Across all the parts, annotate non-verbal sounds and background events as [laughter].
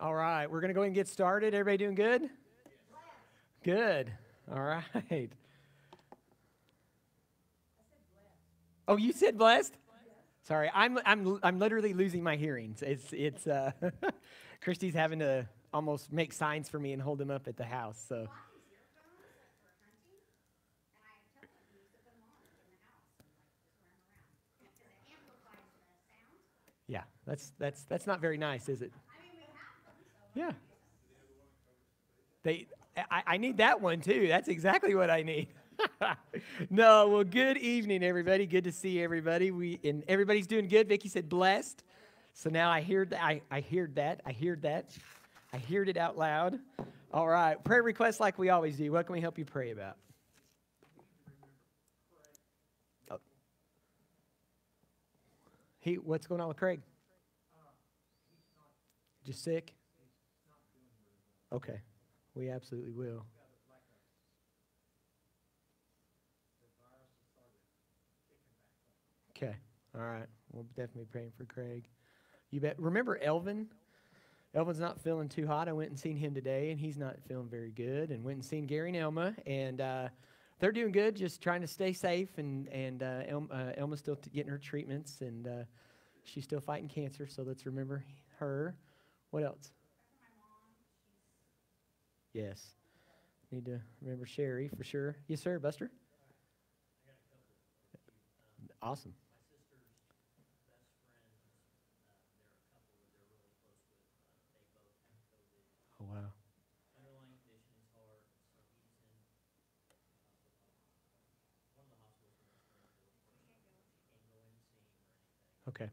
All right, we're going to go and get started. Everybody doing good? Good. All right. Oh, you said blessed? Sorry, I'm, I'm, I'm literally losing my hearings. It's, it's, uh, [laughs] Christy's having to almost make signs for me and hold them up at the house. So, yeah, that's, that's, that's not very nice, is it? Yeah. They, I, I need that one too. That's exactly what I need. [laughs] no, well, good evening, everybody. Good to see everybody. We and everybody's doing good. Vicky said blessed. So now I hear that. I, I heard that. I heard that. I heard it out loud. All right. Prayer requests like we always do. What can we help you pray about? Oh. He, what's going on with Craig? Just sick? Okay. We absolutely will. Okay. All right. We'll definitely be praying for Craig. You bet. Remember Elvin? Elvin's not feeling too hot. I went and seen him today, and he's not feeling very good. And went and seen Gary and Elma, and uh, they're doing good. Just trying to stay safe. And and uh, El- uh, Elma's still t- getting her treatments, and uh, she's still fighting cancer. So let's remember her. What else? Yes. Need to remember Sherry for sure. Yes, sir, Buster. Awesome. Uh, uh, oh wow. Okay.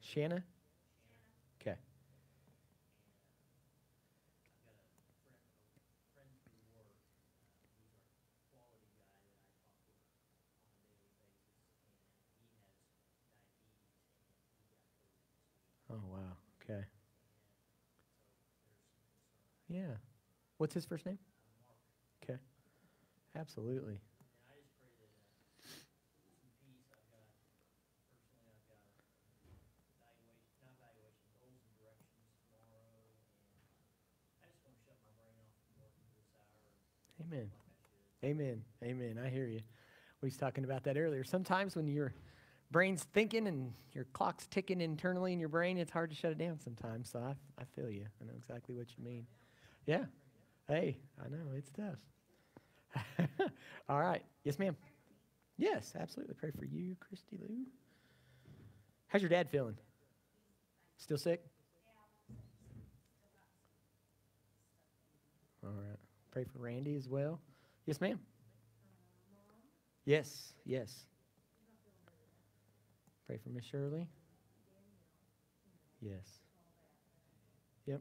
Shanna? Okay. Oh wow. Okay. Yeah. What's his first name? Okay. Absolutely. Amen. Amen. Amen. I hear you. We was talking about that earlier. Sometimes when your brain's thinking and your clock's ticking internally in your brain, it's hard to shut it down sometimes. So I, I feel you. I know exactly what you mean. Yeah. Hey, I know. It's tough. [laughs] All right. Yes, ma'am. Yes, absolutely. Pray for you, Christy Lou. How's your dad feeling? Still sick? All right. Pray for Randy as well. Yes, ma'am. Yes, yes. Pray for Miss Shirley. Yes. Yep.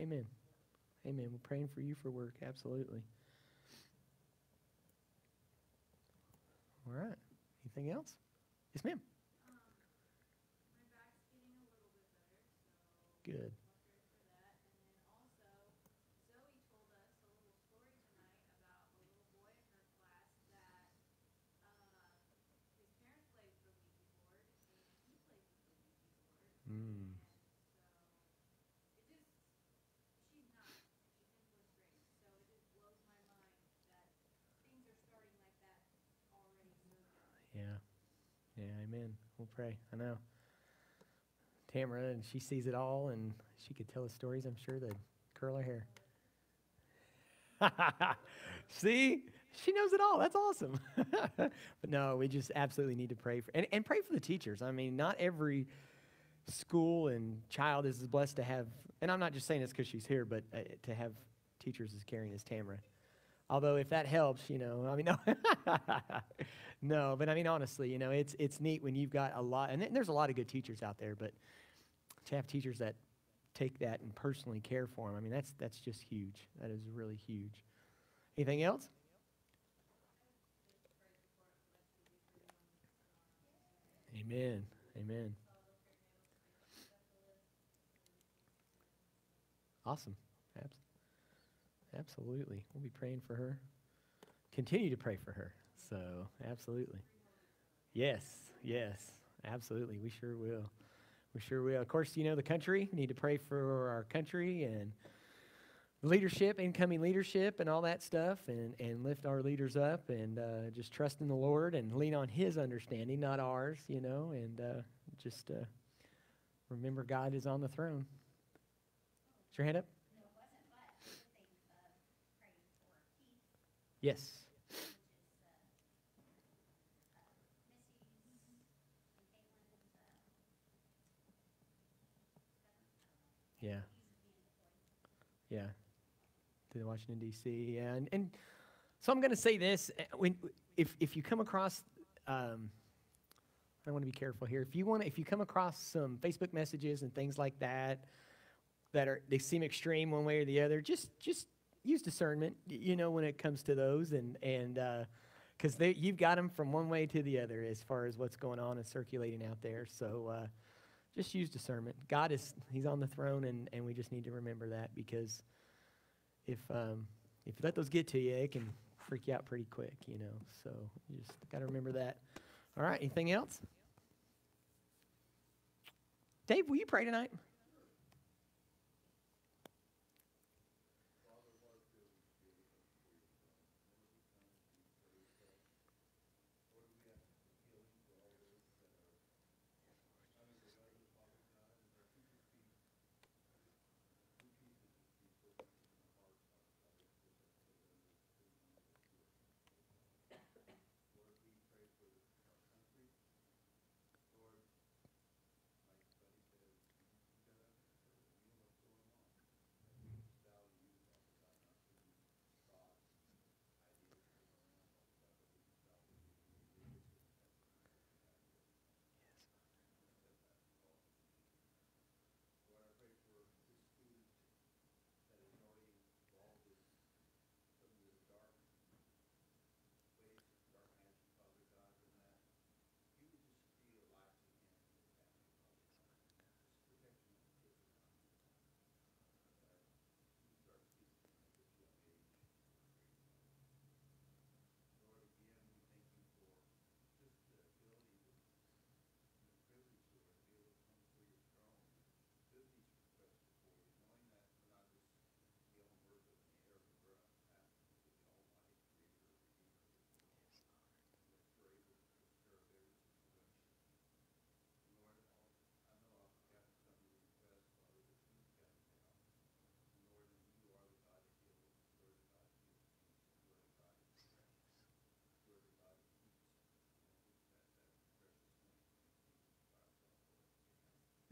Amen. Amen. We're praying for you for work. Absolutely. All right. Anything else? Yes, ma'am. Good. Mm. Yeah. Yeah, amen. We'll pray. I know. Tamara, and she sees it all, and she could tell us stories, I'm sure, that curl her hair. [laughs] See? She knows it all. That's awesome. [laughs] but no, we just absolutely need to pray for, and, and pray for the teachers. I mean, not every school and child is blessed to have, and I'm not just saying this because she's here, but uh, to have teachers as caring as Tamara. Although if that helps, you know, I mean, [laughs] no, no, but I mean, honestly, you know, it's it's neat when you've got a lot, and there's a lot of good teachers out there, but to have teachers that take that and personally care for them, I mean, that's, that's just huge. That is really huge. Anything else? Amen. Amen. Awesome. Absolutely. We'll be praying for her. Continue to pray for her. So, absolutely. Yes, yes, absolutely. We sure will. We sure we, Of course, you know, the country, we need to pray for our country and leadership, incoming leadership, and all that stuff, and, and lift our leaders up and uh, just trust in the Lord and lean on His understanding, not ours, you know, and uh, just uh, remember God is on the throne. Is your hand up? Yes. Yeah. Yeah. To Washington D.C. Yeah, and, and so I'm going to say this: eh, when if if you come across, um, I want to be careful here. If you want, if you come across some Facebook messages and things like that that are they seem extreme one way or the other, just just use discernment. You know when it comes to those, and and because uh, you've got them from one way to the other as far as what's going on and circulating out there. So. Uh, just use discernment. God is He's on the throne, and, and we just need to remember that because if um, if you let those get to you, it can freak you out pretty quick, you know. So you just got to remember that. All right. Anything else? Dave, will you pray tonight?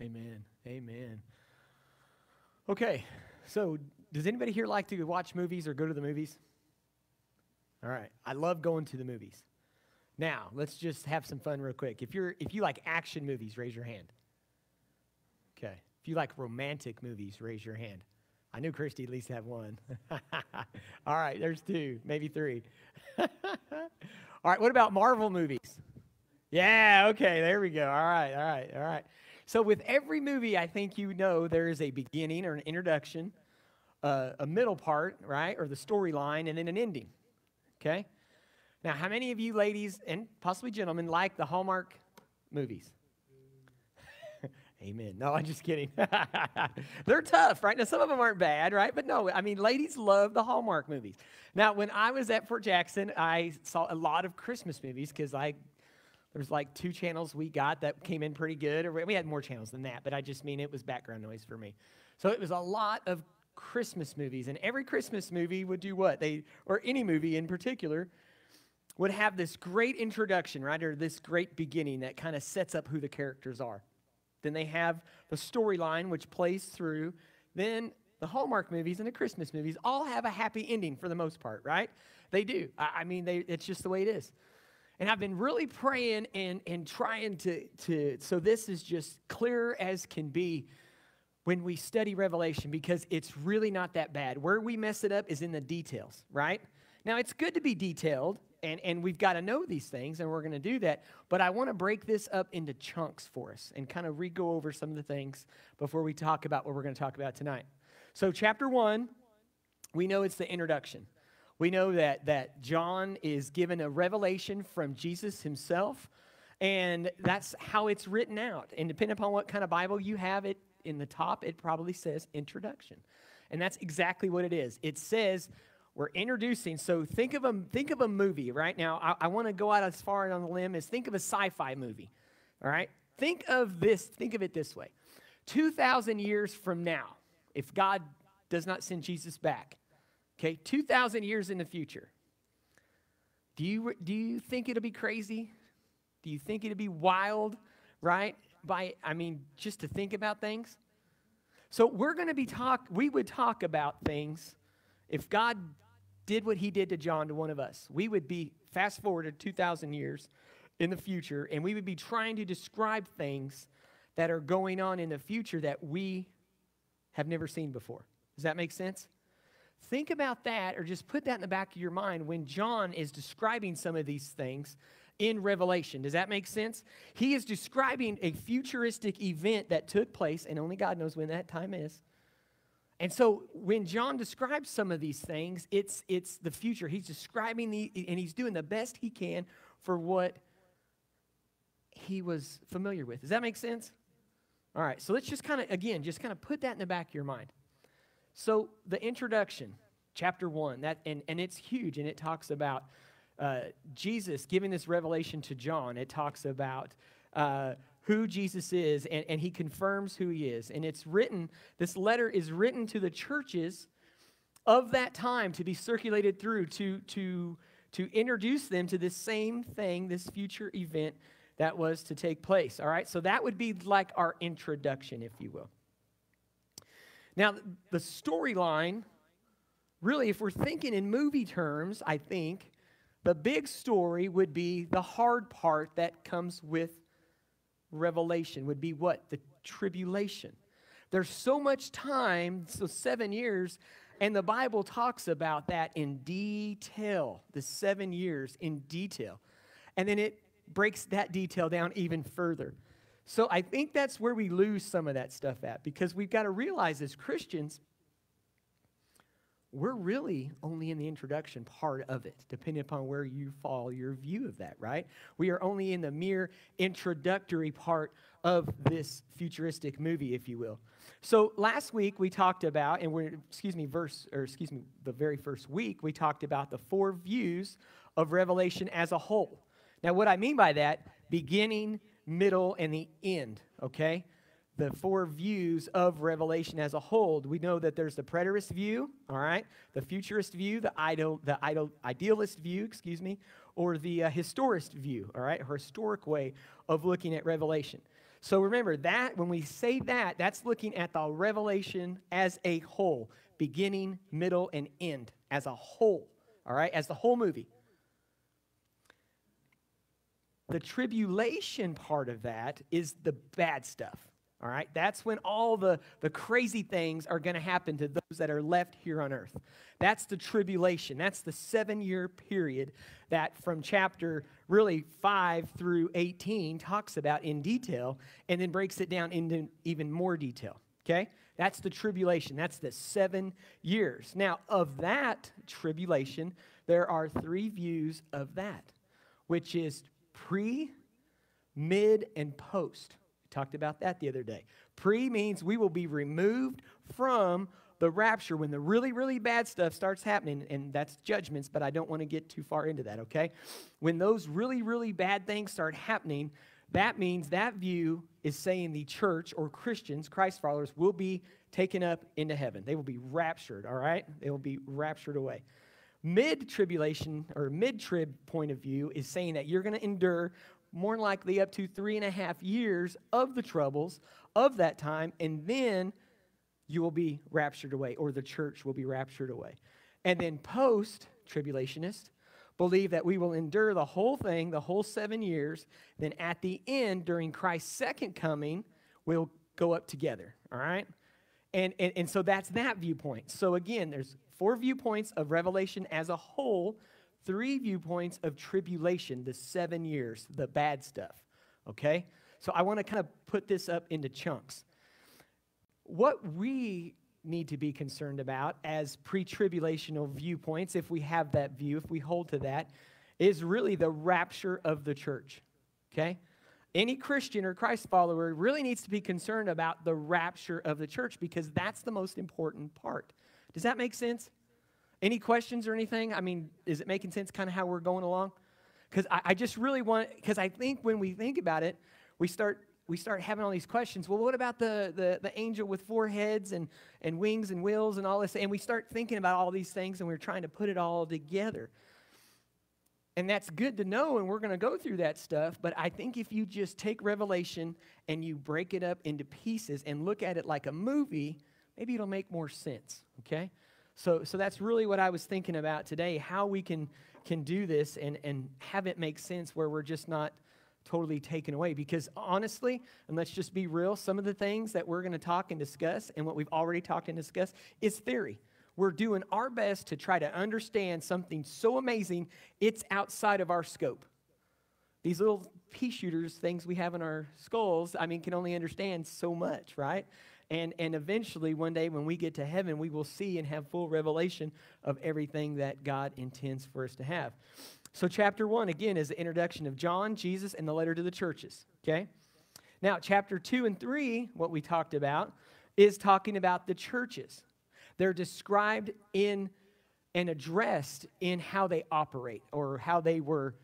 Amen. Amen. Okay, so does anybody here like to watch movies or go to the movies? All right, I love going to the movies. Now, let's just have some fun real quick. If you're if you like action movies, raise your hand. Okay. If you like romantic movies, raise your hand. I knew Christy at least have one. [laughs] All right, there's two, maybe three. [laughs] All right, what about Marvel movies? Yeah, okay, there we go. All right, all right, all right. So, with every movie, I think you know there is a beginning or an introduction, uh, a middle part, right, or the storyline, and then an ending. Okay? Now, how many of you ladies and possibly gentlemen like the Hallmark movies? [laughs] Amen. No, I'm just kidding. [laughs] They're tough, right? Now, some of them aren't bad, right? But no, I mean, ladies love the Hallmark movies. Now, when I was at Fort Jackson, I saw a lot of Christmas movies because I there's like two channels we got that came in pretty good. Or we had more channels than that, but I just mean it was background noise for me. So it was a lot of Christmas movies, and every Christmas movie would do what they, or any movie in particular, would have this great introduction, right, or this great beginning that kind of sets up who the characters are. Then they have the storyline which plays through. Then the Hallmark movies and the Christmas movies all have a happy ending for the most part, right? They do. I, I mean, they, it's just the way it is. And I've been really praying and, and trying to, to, so this is just clear as can be when we study Revelation because it's really not that bad. Where we mess it up is in the details, right? Now, it's good to be detailed, and, and we've got to know these things, and we're going to do that. But I want to break this up into chunks for us and kind of re go over some of the things before we talk about what we're going to talk about tonight. So, chapter one, we know it's the introduction. We know that, that John is given a revelation from Jesus himself, and that's how it's written out. And depending upon what kind of Bible you have, it in the top, it probably says introduction. And that's exactly what it is. It says we're introducing. So think of a think of a movie right now. I, I want to go out as far on the limb as think of a sci-fi movie. All right. Think of this. Think of it this way: two thousand years from now, if God does not send Jesus back, okay, two thousand years in the future. Do you do you think it'll be crazy? Do you think it'll be wild? Right? By I mean, just to think about things. So we're going to be talk. We would talk about things if God did what he did to John to one of us, we would be fast forwarded 2,000 years in the future, and we would be trying to describe things that are going on in the future that we have never seen before. Does that make sense? Think about that, or just put that in the back of your mind when John is describing some of these things in Revelation. Does that make sense? He is describing a futuristic event that took place, and only God knows when that time is and so when John describes some of these things, it's, it's the future. He's describing the, and he's doing the best he can for what he was familiar with. Does that make sense? All right, so let's just kind of, again, just kind of put that in the back of your mind. So the introduction, chapter one, that, and, and it's huge, and it talks about uh, Jesus giving this revelation to John. It talks about uh, who Jesus is, and, and he confirms who he is. And it's written, this letter is written to the churches of that time to be circulated through, to, to, to introduce them to this same thing, this future event that was to take place. All right, so that would be like our introduction, if you will. Now, the storyline, really, if we're thinking in movie terms, I think the big story would be the hard part that comes with revelation would be what? The tribulation. There's so much time, so seven years, and the Bible talks about that in detail, the seven years in detail. And then it breaks that detail down even further. So I think that's where we lose some of that stuff at because we've got to realize as Christians, we're really only in the introduction part of it, depending upon where you fall your view of that, right? We are only in the mere introductory part of this futuristic movie, if you will. So last week we talked about, and we're, excuse me, verse, or excuse me, the very first week, we talked about the four views of Revelation as a whole. Now, what I mean by that, beginning, middle, and the end, okay? the four views of Revelation as a whole, we know that there's the preterist view, all right, the futurist view, the idol, the idol, idealist view, excuse me, or the uh, historist view, all right, or historic way of looking at Revelation. So remember that when we say that, that's looking at the Revelation as a whole, beginning, middle, and end as a whole, all right, as the whole movie. The tribulation part of that is the bad stuff. All right, that's when all the, the crazy things are going to happen to those that are left here on earth. That's the tribulation. That's the seven year period that from chapter really 5 through 18 talks about in detail and then breaks it down into even more detail. Okay? That's the tribulation. That's the seven years. Now, of that tribulation, there are three views of that, which is pre, mid, and post We talked about that the other day. Pre means we will be removed from the rapture when the really, really bad stuff starts happening, and that's judgments, but I don't want to get too far into that, okay? When those really, really bad things start happening, that means that view is saying the church or Christians, Christ followers, will be taken up into heaven. They will be raptured, all right? They will be raptured away. Mid tribulation or mid trib point of view is saying that you're going to endure more likely up to three and a half years of the troubles of that time, and then you will be raptured away, or the church will be raptured away. And then post tribulationists believe that we will endure the whole thing, the whole seven years. Then at the end, during Christ's second coming, we'll go up together. All right? And, and, and so that's that viewpoint. So again, there's four viewpoints of Revelation as a whole three viewpoints of tribulation, the seven years, the bad stuff. Okay? So I want to kind of put this up into chunks. What we need to be concerned about as pre tribulational viewpoints, if we have that view, if we hold to that, is really the rapture of the church. Okay? Any Christian or Christ follower really needs to be concerned about the rapture of the church because that's the most important part. Does that make sense? Any questions or anything? I mean, is it making sense kind of how we're going along? Because I, I just really want, because I think when we think about it, we start we start having all these questions. Well, what about the, the, the angel with four heads and, and wings and wheels and all this? And we start thinking about all these things and we're trying to put it all together. And that's good to know, and we're going to go through that stuff. But I think if you just take Revelation and you break it up into pieces and look at it like a movie, maybe it'll make more sense, okay? So, so that's really what I was thinking about today how we can, can do this and, and have it make sense where we're just not totally taken away. Because honestly, and let's just be real, some of the things that we're going to talk and discuss and what we've already talked and discussed is theory. We're doing our best to try to understand something so amazing, it's outside of our scope. These little pea shooters, things we have in our skulls, I mean, can only understand so much, right? And, and eventually, one day when we get to heaven, we will see and have full revelation of everything that God intends for us to have. So, chapter one, again, is the introduction of John, Jesus, and the letter to the churches. Okay? Now, chapter two and three, what we talked about, is talking about the churches. They're described in and addressed in how they operate or how they were,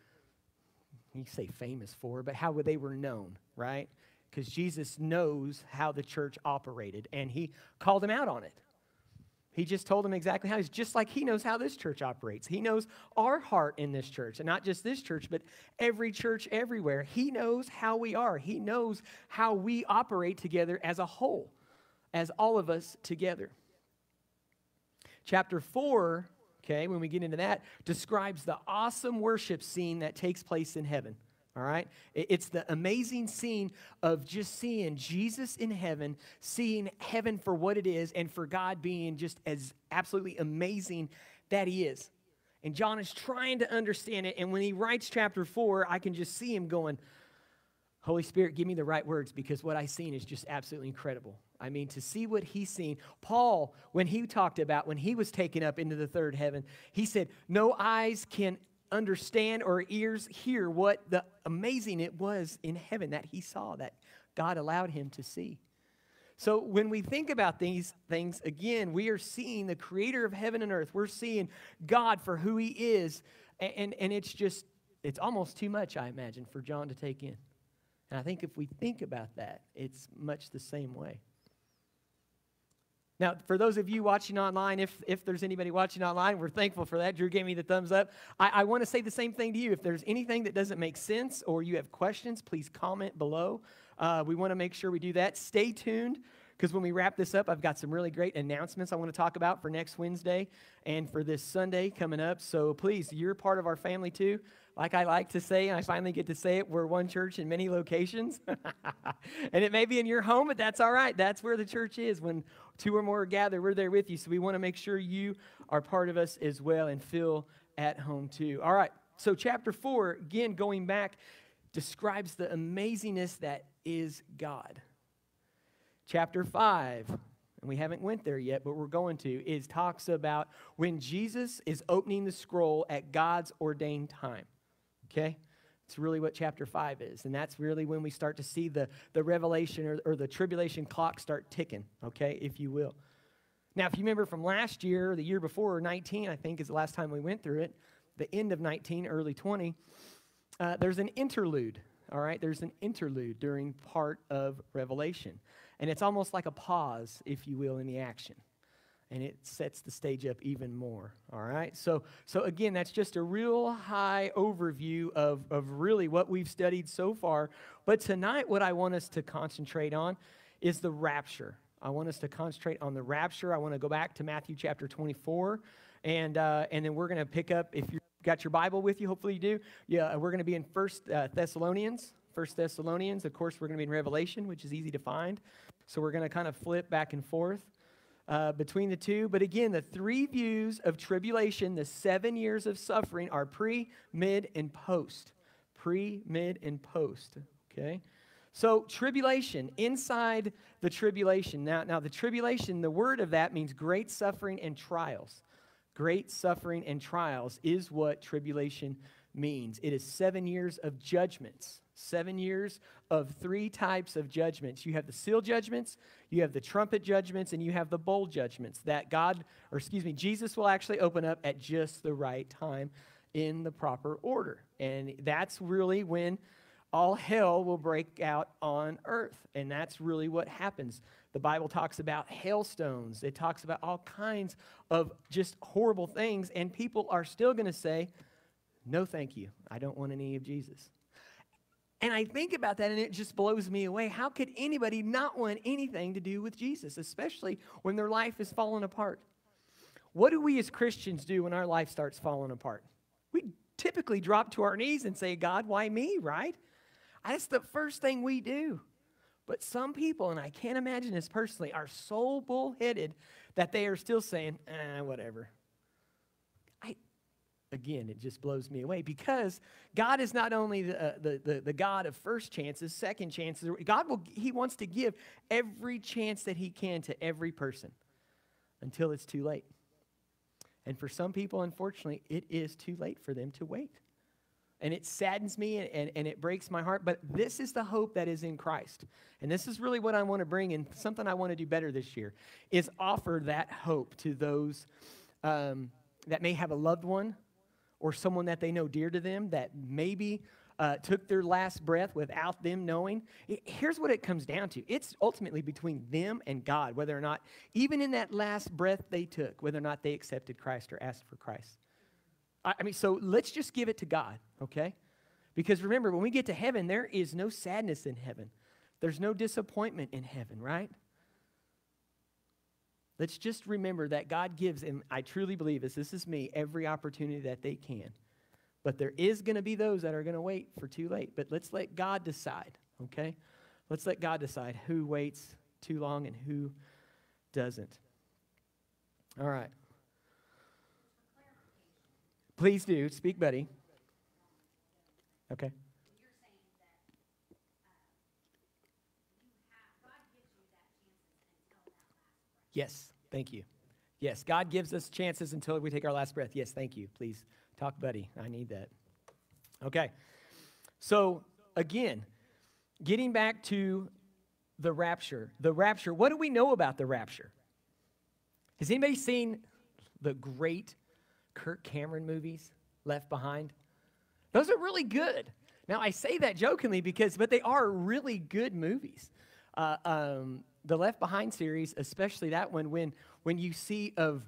you say famous for, but how they were known, right? Because Jesus knows how the church operated and he called them out on it. He just told them exactly how. He's just like he knows how this church operates. He knows our heart in this church, and not just this church, but every church everywhere. He knows how we are. He knows how we operate together as a whole, as all of us together. Chapter 4, okay, when we get into that, describes the awesome worship scene that takes place in heaven. All right? It's the amazing scene of just seeing Jesus in heaven, seeing heaven for what it is, and for God being just as absolutely amazing that He is. And John is trying to understand it. And when he writes chapter four, I can just see him going, Holy Spirit, give me the right words because what I've seen is just absolutely incredible. I mean, to see what he's seen. Paul, when he talked about when he was taken up into the third heaven, he said, No eyes can understand or ears hear what the amazing it was in heaven that he saw, that God allowed him to see. So when we think about these things, again, we are seeing the creator of heaven and earth. We're seeing God for who he is. And, and, and it's just, it's almost too much, I imagine, for John to take in. And I think if we think about that, it's much the same way. Now, for those of you watching online, if, if there's anybody watching online, we're thankful for that. Drew gave me the thumbs up. I, I want to say the same thing to you. If there's anything that doesn't make sense or you have questions, please comment below. Uh, we want to make sure we do that. Stay tuned because when we wrap this up, I've got some really great announcements I want to talk about for next Wednesday and for this Sunday coming up. So please, you're part of our family too like I like to say, and I finally get to say it, we're one church in many locations. [laughs] and it may be in your home, but that's all right. That's where the church is. When two or more are gathered, we're there with you. So we want to make sure you are part of us as well and feel at home too. All right. So, chapter four, again, going back, describes the amazingness that is God. Chapter five, and we haven't went there yet but we're going to is talks about when jesus is opening the scroll at god's ordained time Okay? It's really what chapter 5 is. And that's really when we start to see the, the revelation or, or the tribulation clock start ticking, okay, if you will. Now, if you remember from last year, the year before, 19, I think is the last time we went through it, the end of 19, early 20, uh, there's an interlude, all right? There's an interlude during part of Revelation. And it's almost like a pause, if you will, in the action and it sets the stage up even more all right? So so again that's just a real high overview of of really what we've studied so far. But tonight what i want us to concentrate on is the rapture. I want us to concentrate on the rapture. I want to go back to matthew chapter 24 and uh, and then we're going to pick up if you've got your bible with you hopefully you do yeah we're going to be in first uh, thessalonians first thessalonians. Of course we're going to be in revelation which is easy to find. So we're going to kind of flip back and forth uh, between the two. But again, the three views of tribulation, the seven years of suffering, are pre, mid, and post. Pre, mid, and post. Okay? So, tribulation, inside the tribulation. Now, now, the tribulation, the word of that means great suffering and trials. Great suffering and trials is what tribulation means. It is seven years of judgments, seven years of three types of judgments. You have the seal judgments, you have the trumpet judgments, and you have the bowl judgments that God, or excuse me, Jesus will actually open up at just the right time in the proper order. And that's really when all hell will break out on earth. And that's really what happens. The Bible talks about hailstones, it talks about all kinds of just horrible things. And people are still going to say, No, thank you. I don't want any of Jesus. And I think about that and it just blows me away. How could anybody not want anything to do with Jesus, especially when their life is falling apart? What do we as Christians do when our life starts falling apart? We typically drop to our knees and say, God, why me, right? That's the first thing we do. But some people, and I can't imagine this personally, are so bullheaded that they are still saying, eh, whatever. Again, it just blows me away because God is not only the, uh, the, the, the, God of first chances, second chances. God will, He wants to give every chance that He can to every person until it's too late. And for some people, unfortunately, it is too late for them to wait. And it saddens me and, and, and, it breaks my heart, but this is the hope that is in Christ. And this is really what I want to bring, and something I want to do better this year is offer that hope to those um, that may have a loved one or someone that they know dear to them that maybe uh, took their last breath without them knowing. Here's what it comes down to it's ultimately between them and God, whether or not, even in that last breath they took, whether or not they accepted Christ or asked for Christ. I, I mean, so let's just give it to God, okay? Because remember, when we get to heaven, there is no sadness in heaven, there's no disappointment in heaven, right? Let's just remember that God gives, and I truly believe this, this is me, every opportunity that they can. But there is going to be those that are going to wait for too late. But let's let God decide, okay? Let's let God decide who waits too long and who doesn't. All right. Please do. Speak, buddy. Okay. Yes, thank you. Yes, God gives us chances until we take our last breath. Yes, thank you. Please Talk, buddy. I need that. Okay. So, again, getting back to the rapture. The rapture, what do we know about the rapture? Has anybody seen the great Kirk Cameron movies, Left Behind? Those are really good. Now, I say that jokingly because, but they are really good movies. Uh, um, the Left Behind series, especially that one, when, when you see of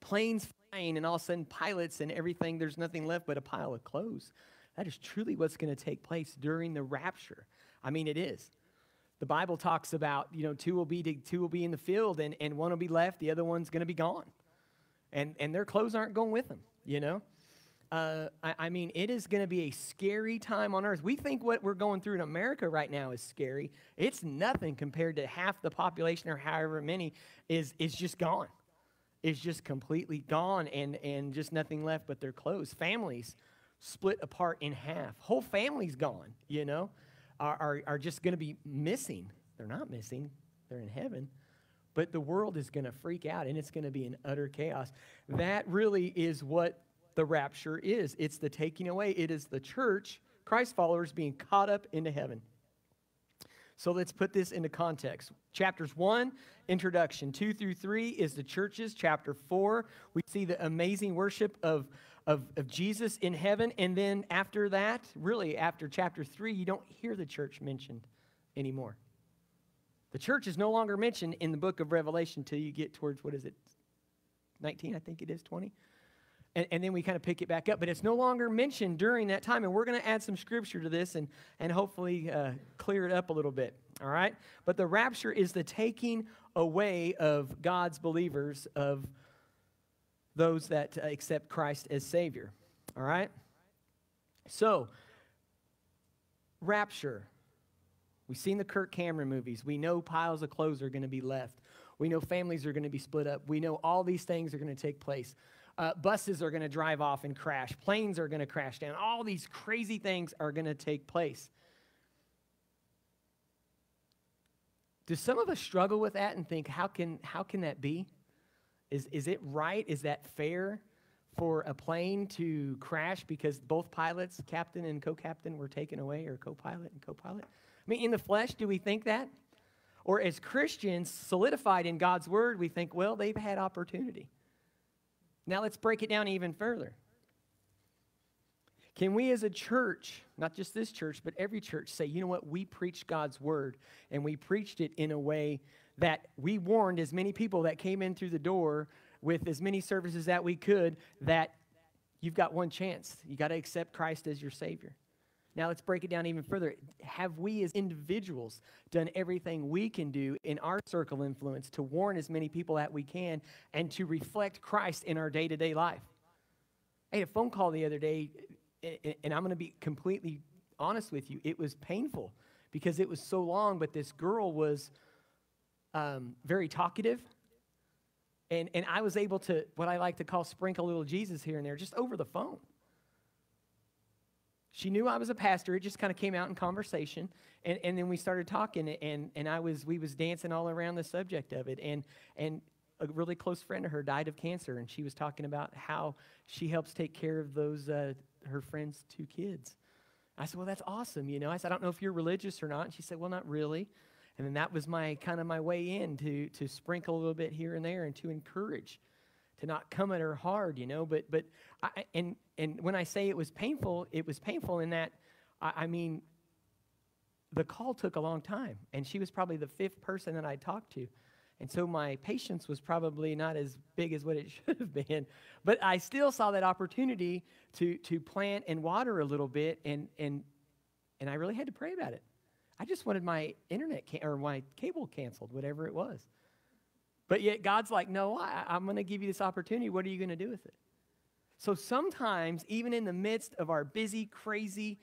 planes flying and all of a sudden pilots and everything, there's nothing left but a pile of clothes. That is truly what's going to take place during the rapture. I mean, it is. The Bible talks about, you know, two will be, to, two will be in the field and, and one will be left, the other one's going to be gone. And, and their clothes aren't going with them, you know? Uh, I, I, mean, it is going to be a scary time on earth. We think what we're going through in America right now is scary. It's nothing compared to half the population or however many is, is just gone is just completely gone and, and just nothing left but their clothes. Families split apart in half. Whole families gone, you know, are, are, are just going to be missing. They're not missing, they're in heaven. But the world is going to freak out and it's going to be an utter chaos. That really is what the rapture is it's the taking away, it is the church, Christ followers, being caught up into heaven. So let's put this into context. Chapters 1, introduction. 2 through 3 is the churches. Chapter 4, we see the amazing worship of, of, of Jesus in heaven. And then after that, really after chapter 3, you don't hear the church mentioned anymore. The church is no longer mentioned in the book of Revelation until you get towards, what is it, 19, I think it is, 20? And, and then we kind of pick it back up. But it's no longer mentioned during that time. And we're going to add some scripture to this and, and hopefully uh, clear it up a little bit. All right? But the rapture is the taking away of God's believers, of those that uh, accept Christ as Savior. All right? So, rapture. We've seen the Kirk Cameron movies. We know piles of clothes are going to be left. We know families are going to be split up. We know all these things are going to take place. Uh, buses are going to drive off and crash. Planes are going to crash down. All these crazy things are going to take place. Do some of us struggle with that and think, how can, how can that be? Is, is it right? Is that fair for a plane to crash because both pilots, captain and co captain, were taken away, or co pilot and co pilot? I mean, in the flesh, do we think that? Or as Christians, solidified in God's word, we think, well, they've had opportunity. Now let's break it down even further. Can we as a church, not just this church, but every church, say, you know what, we preached God's word and we preached it in a way that we warned as many people that came in through the door with as many services that we could that you've got one chance. You got to accept Christ as your Savior. Now let's break it down even further. Have we as individuals done everything we can do in our circle influence to warn as many people that we can and to reflect Christ in our day to day life? I had a phone call the other day and I'm going to be completely honest with you, it was painful because it was so long, but this girl was um, very talkative. And, and I was able to, what I like to call sprinkle a little Jesus here and there, just over the phone. She knew I was a pastor. It just kind of came out in conversation. And, and then we started talking, and, and I was, we was dancing all around the subject of it. And, and a really close friend of her died of cancer, and she was talking about how she helps take care of those uh, her friend's two kids. I said, Well, that's awesome. You know, I said, I don't know if you're religious or not. And she said, Well, not really. And then that was my kind of my way in to, to sprinkle a little bit here and there and to encourage, to not come at her hard, you know. But, but I, and, and when I say it was painful, it was painful in that, I, I mean, the call took a long time. And she was probably the fifth person that I talked to. And so my patience was probably not as big as what it [laughs] should have been. But I still saw that opportunity to, to plant and water a little bit, and, and, and I really had to pray about it. I just wanted my internet or my cable canceled, whatever it was. But yet God's like, no, I, I'm going to give you this opportunity. What are you going to do with it? So sometimes, even in the midst of our busy, crazy,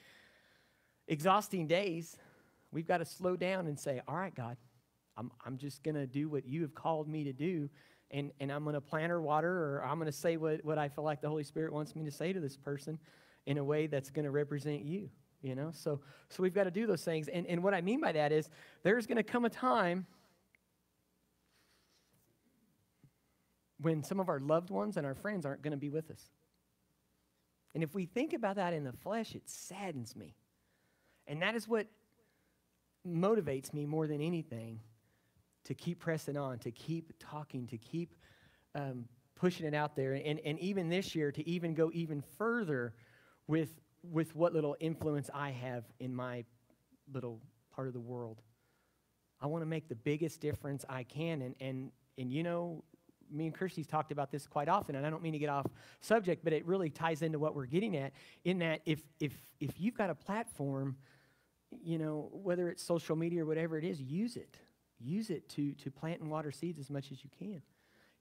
exhausting days, we've got to slow down and say, all right, God, I'm, I'm just going to do what you have called me to do, and, and I'm going to plant or water, or I'm going to say what, what I feel like the Holy Spirit wants me to say to this person in a way that's going to represent you. You know, so so we've got to do those things. And, and what I mean by that is there's going to come a time when some of our loved ones and our friends aren't going to be with us. And if we think about that in the flesh, it saddens me. And that is what motivates me more than anything to keep pressing on, to keep talking, to keep um, pushing it out there. And, and even this year, to even go even further with, with what little influence I have in my little part of the world. I want to make the biggest difference I can. And, and, and you know, me and Kirsty's talked about this quite often, and I don't mean to get off subject, but it really ties into what we're getting at. In that, if if if you've got a platform, you know, whether it's social media or whatever it is, use it use it to, to plant and water seeds as much as you can.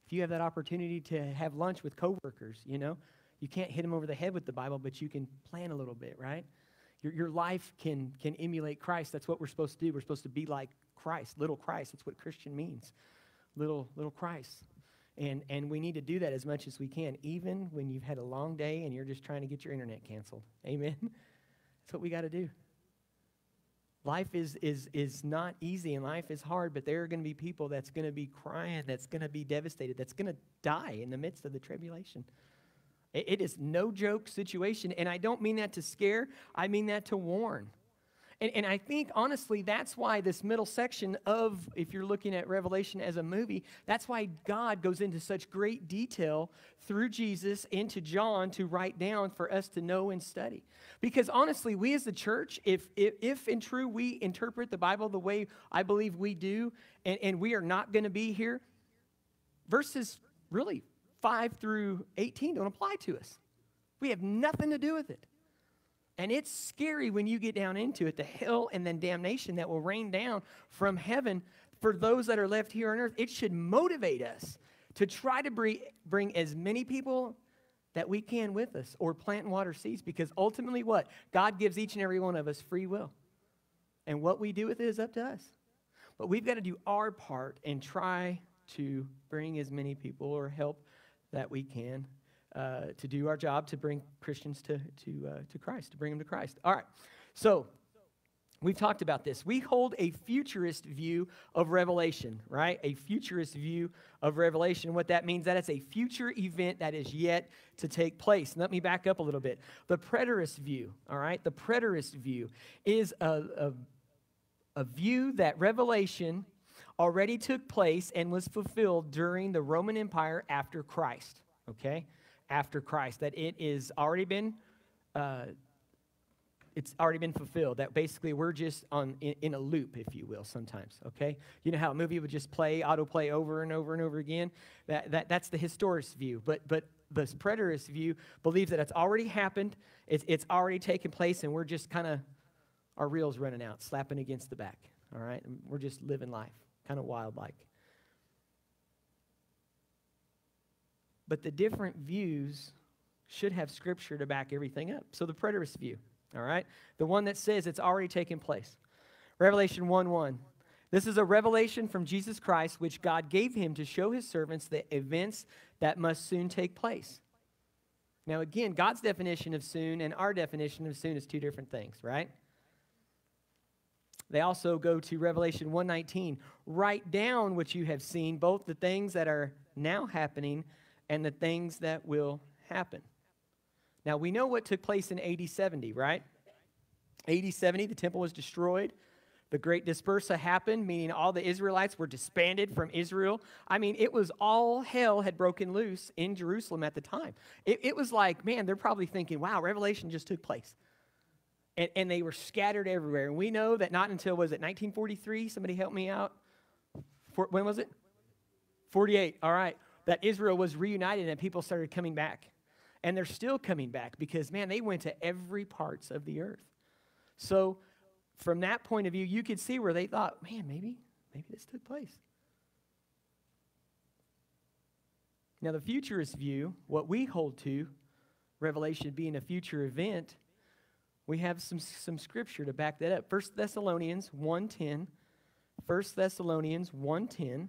If you have that opportunity to have lunch with coworkers, you know, you can't hit them over the head with the Bible, but you can plan a little bit, right? Your, your life can, can emulate Christ. That's what we're supposed to do. We're supposed to be like Christ, little Christ. That's what Christian means, little, little Christ. And, and we need to do that as much as we can, even when you've had a long day and you're just trying to get your internet canceled. Amen? That's what we got to do. Life is, is, is not easy and life is hard, but there are going to be people that's going to be crying, that's going to be devastated, that's going to die in the midst of the tribulation. It, it is no joke situation. And I don't mean that to scare, I mean that to warn. And, and I think, honestly, that's why this middle section of, if you're looking at Revelation as a movie, that's why God goes into such great detail through Jesus into John to write down for us to know and study. Because honestly, we as the church, if, if, if in true we interpret the Bible the way I believe we do, and, and we are not going to be here, verses really 5 through 18 don't apply to us. We have nothing to do with it. And it's scary when you get down into it the hell and then damnation that will rain down from heaven for those that are left here on earth. It should motivate us to try to bring, as many people that we can with us or plant and water seeds because ultimately, what? God gives each and every one of us free will. And what we do with it is up to us. But we've got to do our part and try to bring as many people or help that we can uh, to do our job to bring Christians to, to, uh, to Christ, to bring them to Christ. All right. So, We've talked about this. We hold a futurist view of Revelation, right? A futurist view of Revelation. What that means that it's a future event that is yet to take place. let me back up a little bit. The preterist view, all right? The preterist view is a, a, a view that Revelation already took place and was fulfilled during the Roman Empire after Christ, okay? After Christ. That it is already been. Uh, it's already been fulfilled. That basically we're just on in, in, a loop, if you will, sometimes. Okay, you know how a movie would just play, autoplay over and over and over again. That, that that's the historist view. But but the preterist view believes that it's already happened, it's it's already taken place, and we're just kind of our reels running out, slapping against the back. All right, and we're just living life, kind of wild like. But the different views should have scripture to back everything up. So the preterist view all right? The one that says it's already taken place. Revelation 1 1. This is a revelation from Jesus Christ, which God gave him to show his servants the events that must soon take place. Now, again, God's definition of soon and our definition of soon is two different things, right? They also go to Revelation 119. Write down what you have seen, both the things that are now happening and the things that will happen. Now, we know what took place in AD 70, right? AD 70, the temple was destroyed. The great dispersa happened, meaning all the Israelites were disbanded from Israel. I mean, it was all hell had broken loose in Jerusalem at the time. It, it was like, man, they're probably thinking, wow, Revelation just took place. And, and they were scattered everywhere. And we know that not until, was it 1943? Somebody help me out. For, when was it? 48. All right. That Israel was reunited and people started coming back. And they're still coming back because, man, they went to every parts of the earth. So, from that point of view, you could see where they thought, man, maybe, maybe this took place. Now, the futurist view, what we hold to, Revelation being a future event, we have some, some scripture to back that up. 1 Thessalonians 1.10, 1 Thessalonians 1.10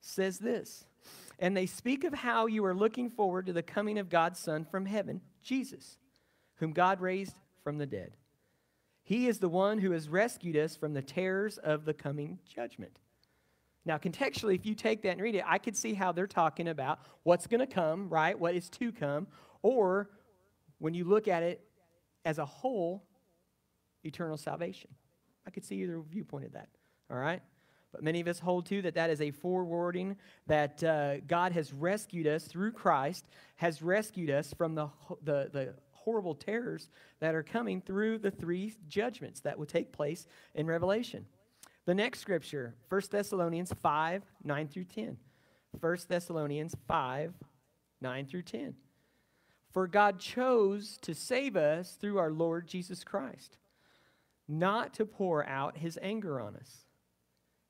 says this. And they speak of how you are looking forward to the coming of God's Son from heaven, Jesus, whom God raised from the dead. He is the one who has rescued us from the terrors of the coming judgment. Now, contextually, if you take that and read it, I could see how they're talking about what's going to come, right? What is to come. Or when you look at it as a whole, eternal salvation. I could see either viewpoint of that. All right? But many of us hold to that that is a forwarding that uh, God has rescued us through Christ, has rescued us from the, the, the horrible terrors that are coming through the three judgments that will take place in Revelation. The next scripture, 1 Thessalonians 5 9 through 10. 1 Thessalonians 5 9 through 10. For God chose to save us through our Lord Jesus Christ, not to pour out his anger on us.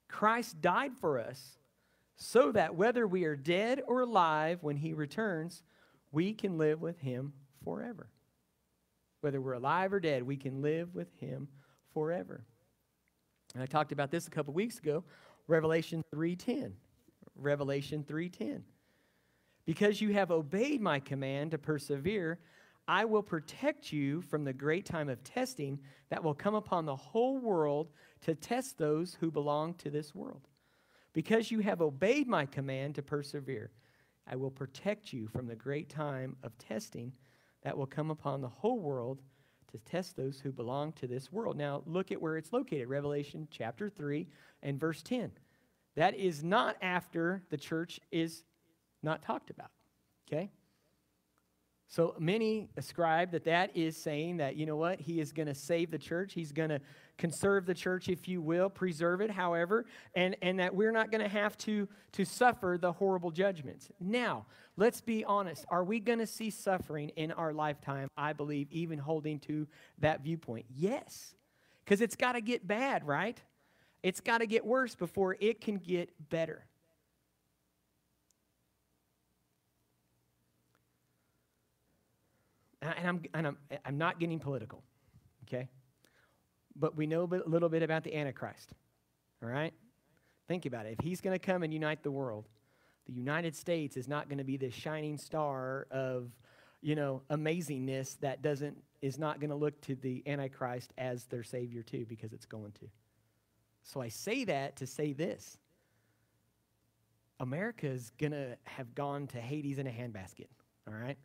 Christ died for us so that whether we are dead or alive when he returns, we can live with him forever. Whether we're alive or dead, we can live with him forever. And I talked about this a couple weeks ago, Revelation 3:10. Revelation 3:10. Because you have obeyed my command to persevere, I will protect you from the great time of testing that will come upon the whole world to test those who belong to this world. Because you have obeyed my command to persevere, I will protect you from the great time of testing that will come upon the whole world to test those who belong to this world. Now, look at where it's located Revelation chapter 3 and verse 10. That is not after the church is not talked about. Okay? So many ascribe that that is saying that, you know what, he is going to save the church. He's going to conserve the church, if you will, preserve it, however, and, and that we're not going to have to, to suffer the horrible judgments. Now, let's be honest. Are we going to see suffering in our lifetime? I believe, even holding to that viewpoint. Yes, because it's got to get bad, right? It's got to get worse before it can get better. And I'm, and I'm, I'm not getting political, okay? But we know a little bit about the Antichrist, all right? Think about it. If he's going to come and unite the world, the United States is not going to be the shining star of, you know, amazingness that doesn't is not going to look to the Antichrist as their savior too, because it's going to. So I say that to say this. America is going to have gone to Hades in a handbasket, all right?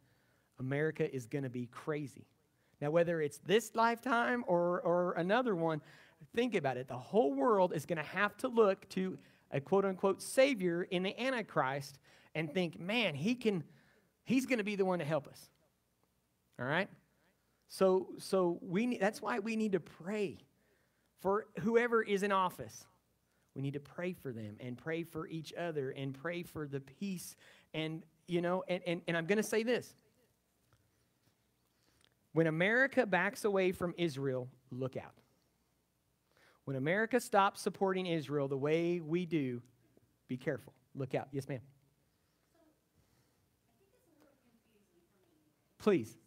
America is going to be crazy. Now, whether it's this lifetime or, or another one, think about it. The whole world is going to have to look to a quote unquote savior in the Antichrist and think, man, he can, he's going to be the one to help us. All right? So, so we that's why we need to pray for whoever is in office. We need to pray for them and pray for each other and pray for the peace. And, you know, and, and, and I'm going to say this. When America backs away from Israel, look out. When America stops supporting Israel the way we do, be careful. Look out. Yes, ma'am. Please.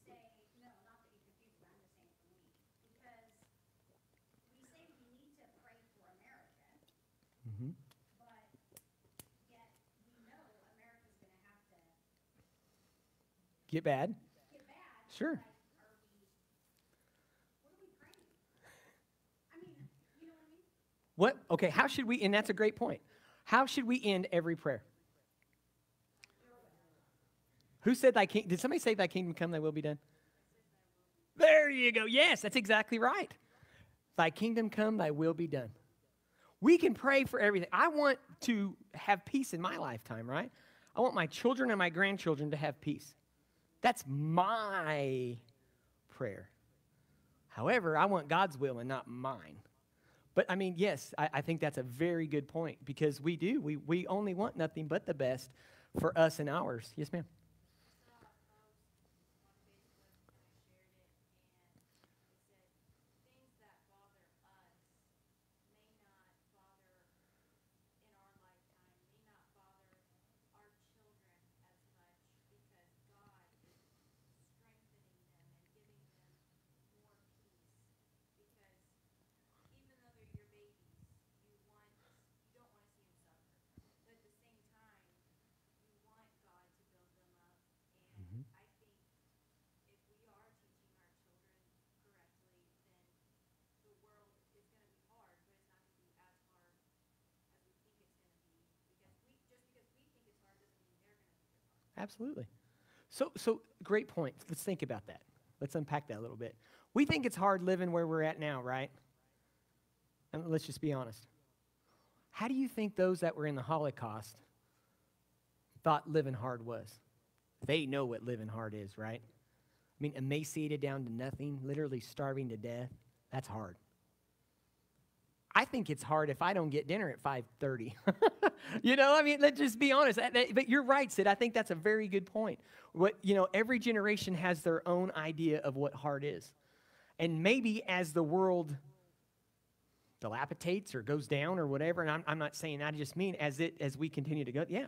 Get bad? Get bad. Sure. Like, we, what? Okay, how should we, and that's a great point. How should we end every prayer? Who said thy kingdom? Did somebody say thy kingdom come, thy will be done? There you go. Yes, that's exactly right. Thy kingdom come, thy will be done. We can pray for everything. I want to have peace in my lifetime, right? I want my children and my grandchildren to have peace. That's my prayer. However, I want God's will and not mine. But I mean, yes, I, I, think that's a very good point because we do. We, we only want nothing but the best for us and ours. Yes, ma'am. Absolutely. So, so great point. Let's think about that. Let's unpack that a little bit. We think it's hard living where we're at now, right? And let's just be honest. How do you think those that were in the Holocaust thought living hard was? They know what living hard is, right? I mean, emaciated down to nothing, literally starving to death. That's hard. I think it's hard if I don't get dinner at 5:30. [laughs] you know, I mean, let's just be honest. But you're right, Sid. I think that's a very good point. What you know, every generation has their own idea of what hard is, and maybe as the world dilapidates or goes down or whatever, and I'm, I'm not saying that. I just mean as it as we continue to go. Yeah,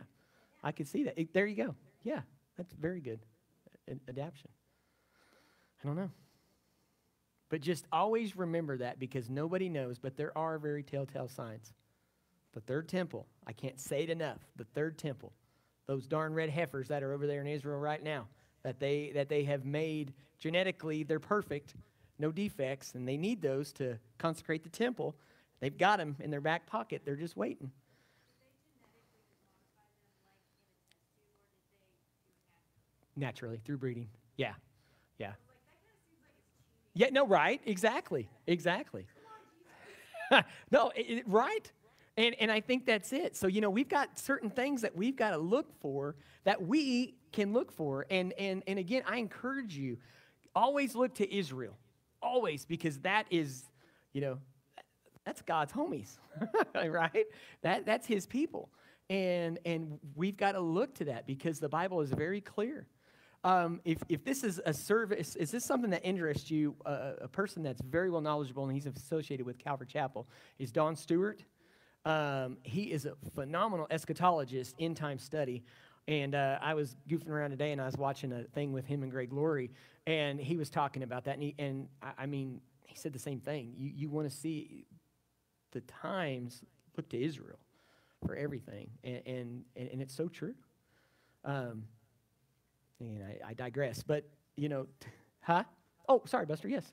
I can see that. It, there you go. Yeah, that's very good adaptation. I don't know. But just always remember that because nobody knows, but there are very telltale signs. The third temple, I can't say it enough. The third temple, those darn red heifers that are over there in Israel right now, that they that they have made genetically, they're perfect, no defects, and they need those to consecrate the temple. They've got them in their back pocket. They're just waiting. Naturally, through breeding. Yeah, yeah. Yeah, no, right? Exactly. Exactly. [laughs] no, it, right? And, and I think that's it. So, you know, we've got certain things that we've got to look for that we can look for. And, and, and again, I encourage you always look to Israel. Always, because that is, you know, that's God's homies, [laughs] right? That, that's his people. And, and we've got to look to that because the Bible is very clear um, if, if this is a service, is this something that interests you? Uh, a person that's very well knowledgeable and he's associated with Calvary Chapel is Don Stewart. Um, he is a phenomenal eschatologist, in time study. And uh, I was goofing around today and I was watching a thing with him and Greg Laurie, and he was talking about that. And, he, and I, I mean, he said the same thing. You, you want to see the times, look to Israel for everything. And, and, and it's so true. Um, And I, I digress. But, you know, huh? Oh, sorry, Buster, yes.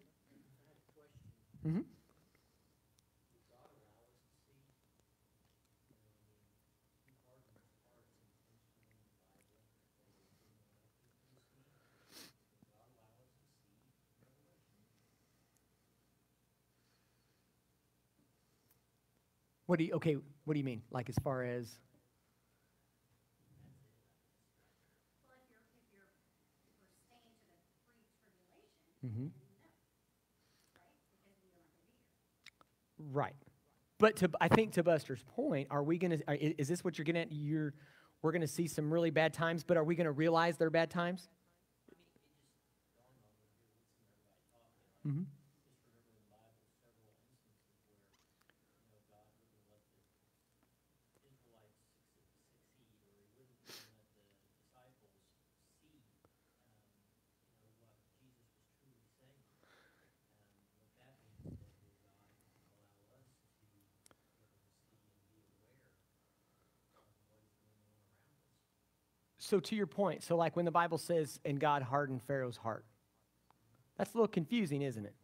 Mm-hmm. What do you, okay, what do you mean? Like as far as, Well, if you're, if you're, if we're staying to the Mhm. right? Because we aren't gonna be here. right. But to, I think to Buster's point, are we going to, is this what you're getting at? You're, we're going to see some really bad times, but are we going to realize they're bad times? Mm-hmm. So to your point, so like when the Bible says, and God hardened Pharaoh's heart, that's a little confusing, isn't it?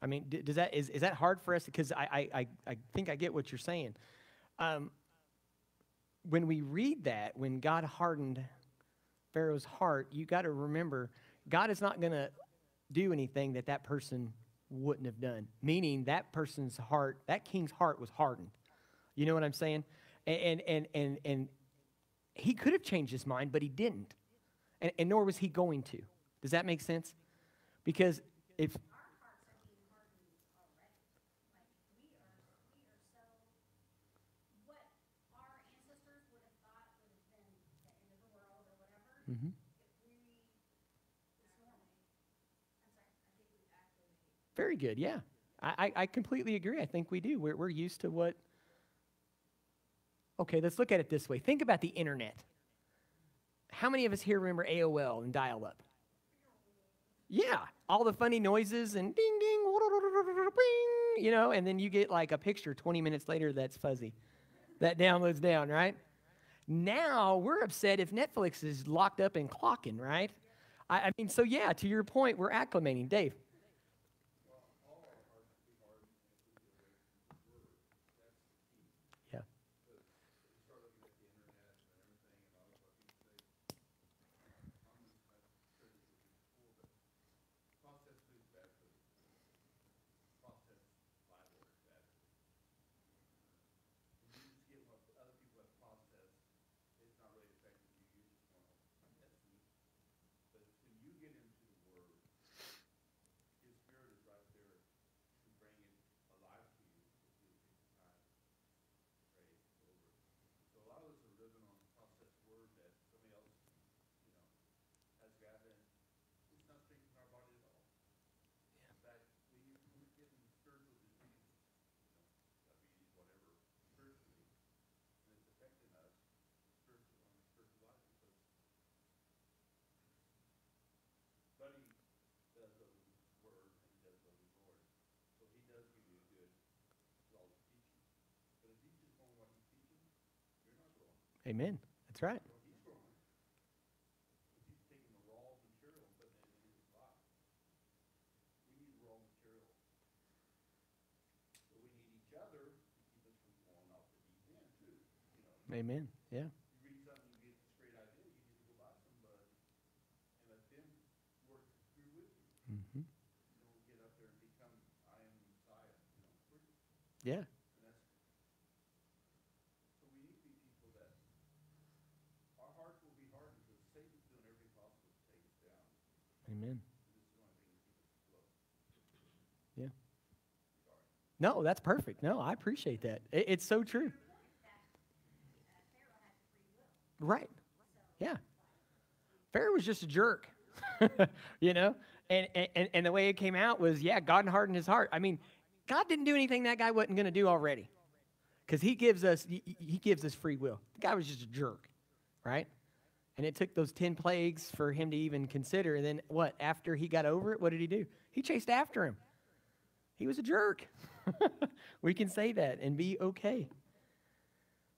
I mean, does that is, is that hard for us? Because I, I, I, think I get what you're saying. Um, when we read that, when God hardened Pharaoh's heart, you got to remember God is not going to do anything that that person wouldn't have done. Meaning that person's heart, that king's heart was hardened. You know what I'm saying? And and and and he could have changed his mind, but he didn't. And, and nor was he going to. Does that make sense? Because if Mhm. activate. Very good, yeah. I, I, I completely agree. I think we do. We're, we're used to what. Okay, let's look at it this way. Think about the internet. How many of us here remember AOL and dial up? Yeah, all the funny noises and ding ding, bing, [laughs] you know, and then you get like a picture 20 minutes later that's fuzzy. That downloads down, right? Now we're upset if Netflix is locked up and clocking, right? I, I mean, so yeah, to your point, we're acclimating. Dave. Yeah. Amen. That's right. Amen. Yeah. Mhm. Yeah. Amen. Yeah. No, that's perfect. No, I appreciate that. It, it's so true. Right. Yeah. Pharaoh was just a jerk, [laughs] you know? And, and, and the way it came out was, yeah, God hardened his heart. I mean, God didn't do anything that guy wasn't going to do already. Because he gives us he, gives us free will. The guy was just a jerk, right? And it took those 10 plagues for him to even consider. And then what? After he got over it, what did he do? He chased after him. He was a jerk. [laughs] we can say that and be okay.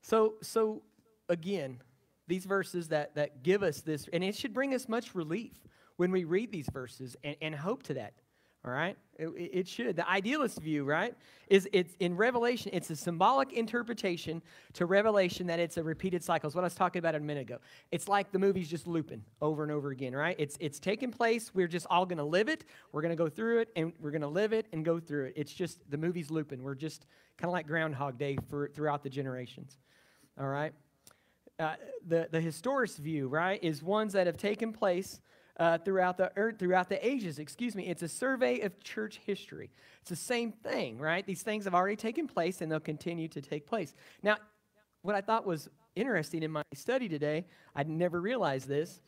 So so again, these verses that, that give us this, and it should bring us much relief when we read these verses and, and hope to that. All right? It, it should. The idealist view, right, is it's in Revelation, it's a symbolic interpretation to Revelation that it's a repeated cycle. It's what I was talking about a minute ago. It's like the movie's just looping over and over again, right? It's it's taking place. We're just all gonna live it. We're gonna go through it, and we're gonna live it and go through it. It's just the movie's looping. We're just kind of like Groundhog Day for throughout the generations. All right? Uh, the, the historist view, right, is ones that have taken place uh, throughout the earth, throughout the ages. Excuse me. It's a survey of church history. It's the same thing, right? These things have already taken place, and they'll continue to take place. Now, what I thought was interesting in my study today, I'd never realized this,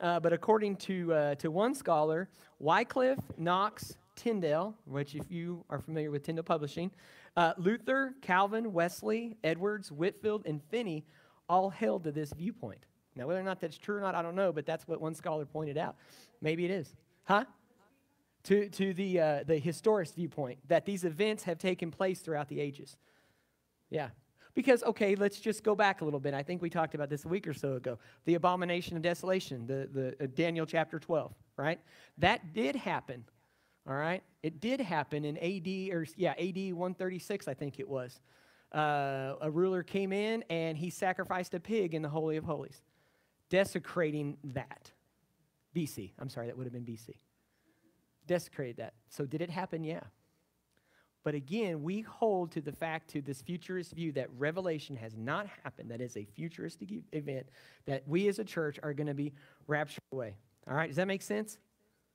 uh, but according to uh, to one scholar, Wycliffe, Knox, Tyndale, which if you are familiar with Tyndale Publishing, uh, Luther, Calvin, Wesley, Edwards, Whitefield, and Finney all held to this viewpoint. Now, whether or not that's true or not, I don't know, but that's what one scholar pointed out. Maybe it is. Huh? To, to the, uh, the historist viewpoint, that these events have taken place throughout the ages. Yeah. Because, okay, let's just go back a little bit. I think we talked about this a week or so ago. The abomination of desolation, the, the uh, Daniel chapter 12, right? That did happen, all right? It did happen in AD, or yeah, AD 136, I think it was. Uh, a ruler came in and he sacrificed a pig in the Holy of Holies desecrating that. BC. I'm sorry, that would have been BC. Desecrated that. So did it happen? Yeah. But again, we hold to the fact, to this futurist view, that revelation has not happened. That is a futuristic event that we as a church are going to be raptured away. All right, does that make sense?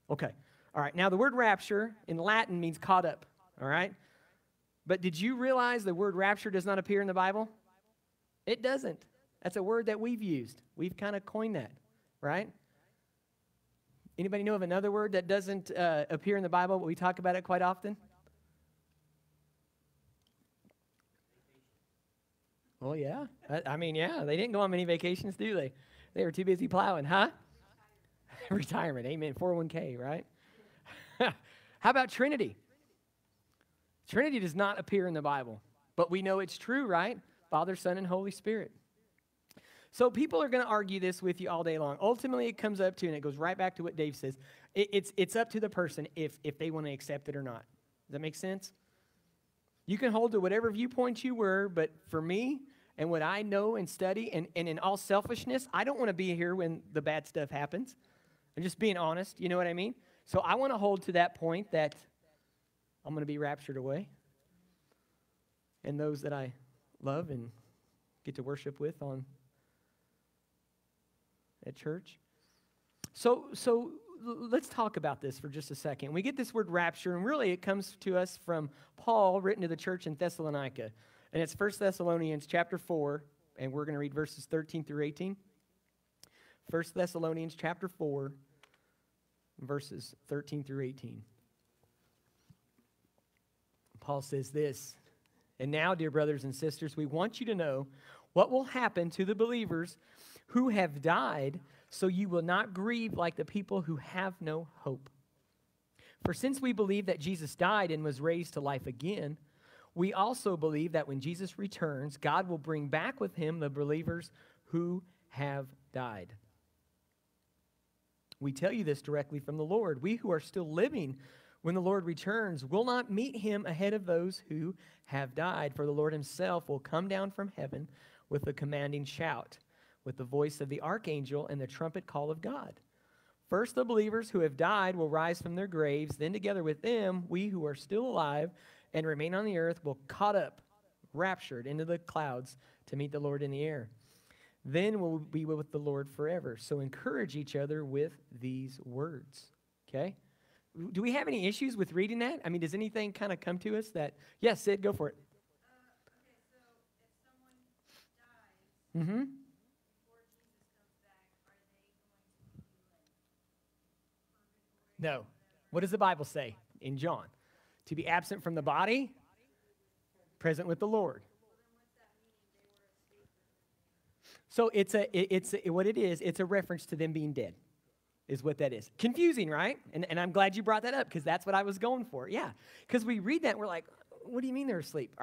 Okay. All right, now the word rapture in Latin means caught up. All right? But did you realize the word rapture does not appear in the Bible? It doesn't. That's a word that we've used. We've kind of coined that, right? Anybody know of another word that doesn't uh, appear in the Bible, but we talk about it quite often? Well, yeah. I, I mean, yeah, they didn't go on many vacations, do they? They were too busy plowing, huh? [laughs] Retirement, amen. 401k, right? [laughs] How about Trinity? Trinity does not appear in the Bible, but we know it's true, right? Father, Son, and Holy Spirit. So people are going to argue this with you all day long. Ultimately, it comes up to, and it goes right back to what Dave says. It, it's, it's up to the person if, if they want to accept it or not. Does that make sense? You can hold to whatever viewpoint you were, but for me and what I know and study, and, and in all selfishness, I don't want to be here when the bad stuff happens. I'm just being honest, you know what I mean? So I want to hold to that point that I'm going to be raptured away. And those that I love and get to worship with on at church. So, so let's talk about this for just a second. We get this word rapture, and really it comes to us from Paul, written to the church in Thessalonica. And it's 1 Thessalonians chapter 4, and we're going to read verses 13 through 18. 1 Thessalonians chapter 4, verses 13 through 18. Paul says this And now, dear brothers and sisters, we want you to know what will happen to the believers who have died, so you will not grieve like the people who have no hope. For since we believe that Jesus died and was raised to life again, we also believe that when Jesus returns, God will bring back with him the believers who have died. We tell you this directly from the Lord. We who are still living when the Lord returns will not meet him ahead of those who have died, for the Lord himself will come down from heaven with a commanding shout with the voice of the archangel and the trumpet call of God. First, the believers who have died will rise from their graves. Then, together with them, we who are still alive and remain on the earth will caught up, raptured into the clouds to meet the Lord in the air. Then we'll be with the Lord forever. So encourage each other with these words. Okay? Do we have any issues with reading that? I mean, does anything kind of come to us that, yes, Sid, go for it. Uh, okay, so mm-hmm. No. What does the Bible say in John? To be absent from the body, present with the Lord. So it's a it's a, what it is. It's a reference to them being dead, is what that is. Confusing, right? And and I'm glad you brought that up because that's what I was going for. Yeah, because we read that we're like, what do you mean they're asleep?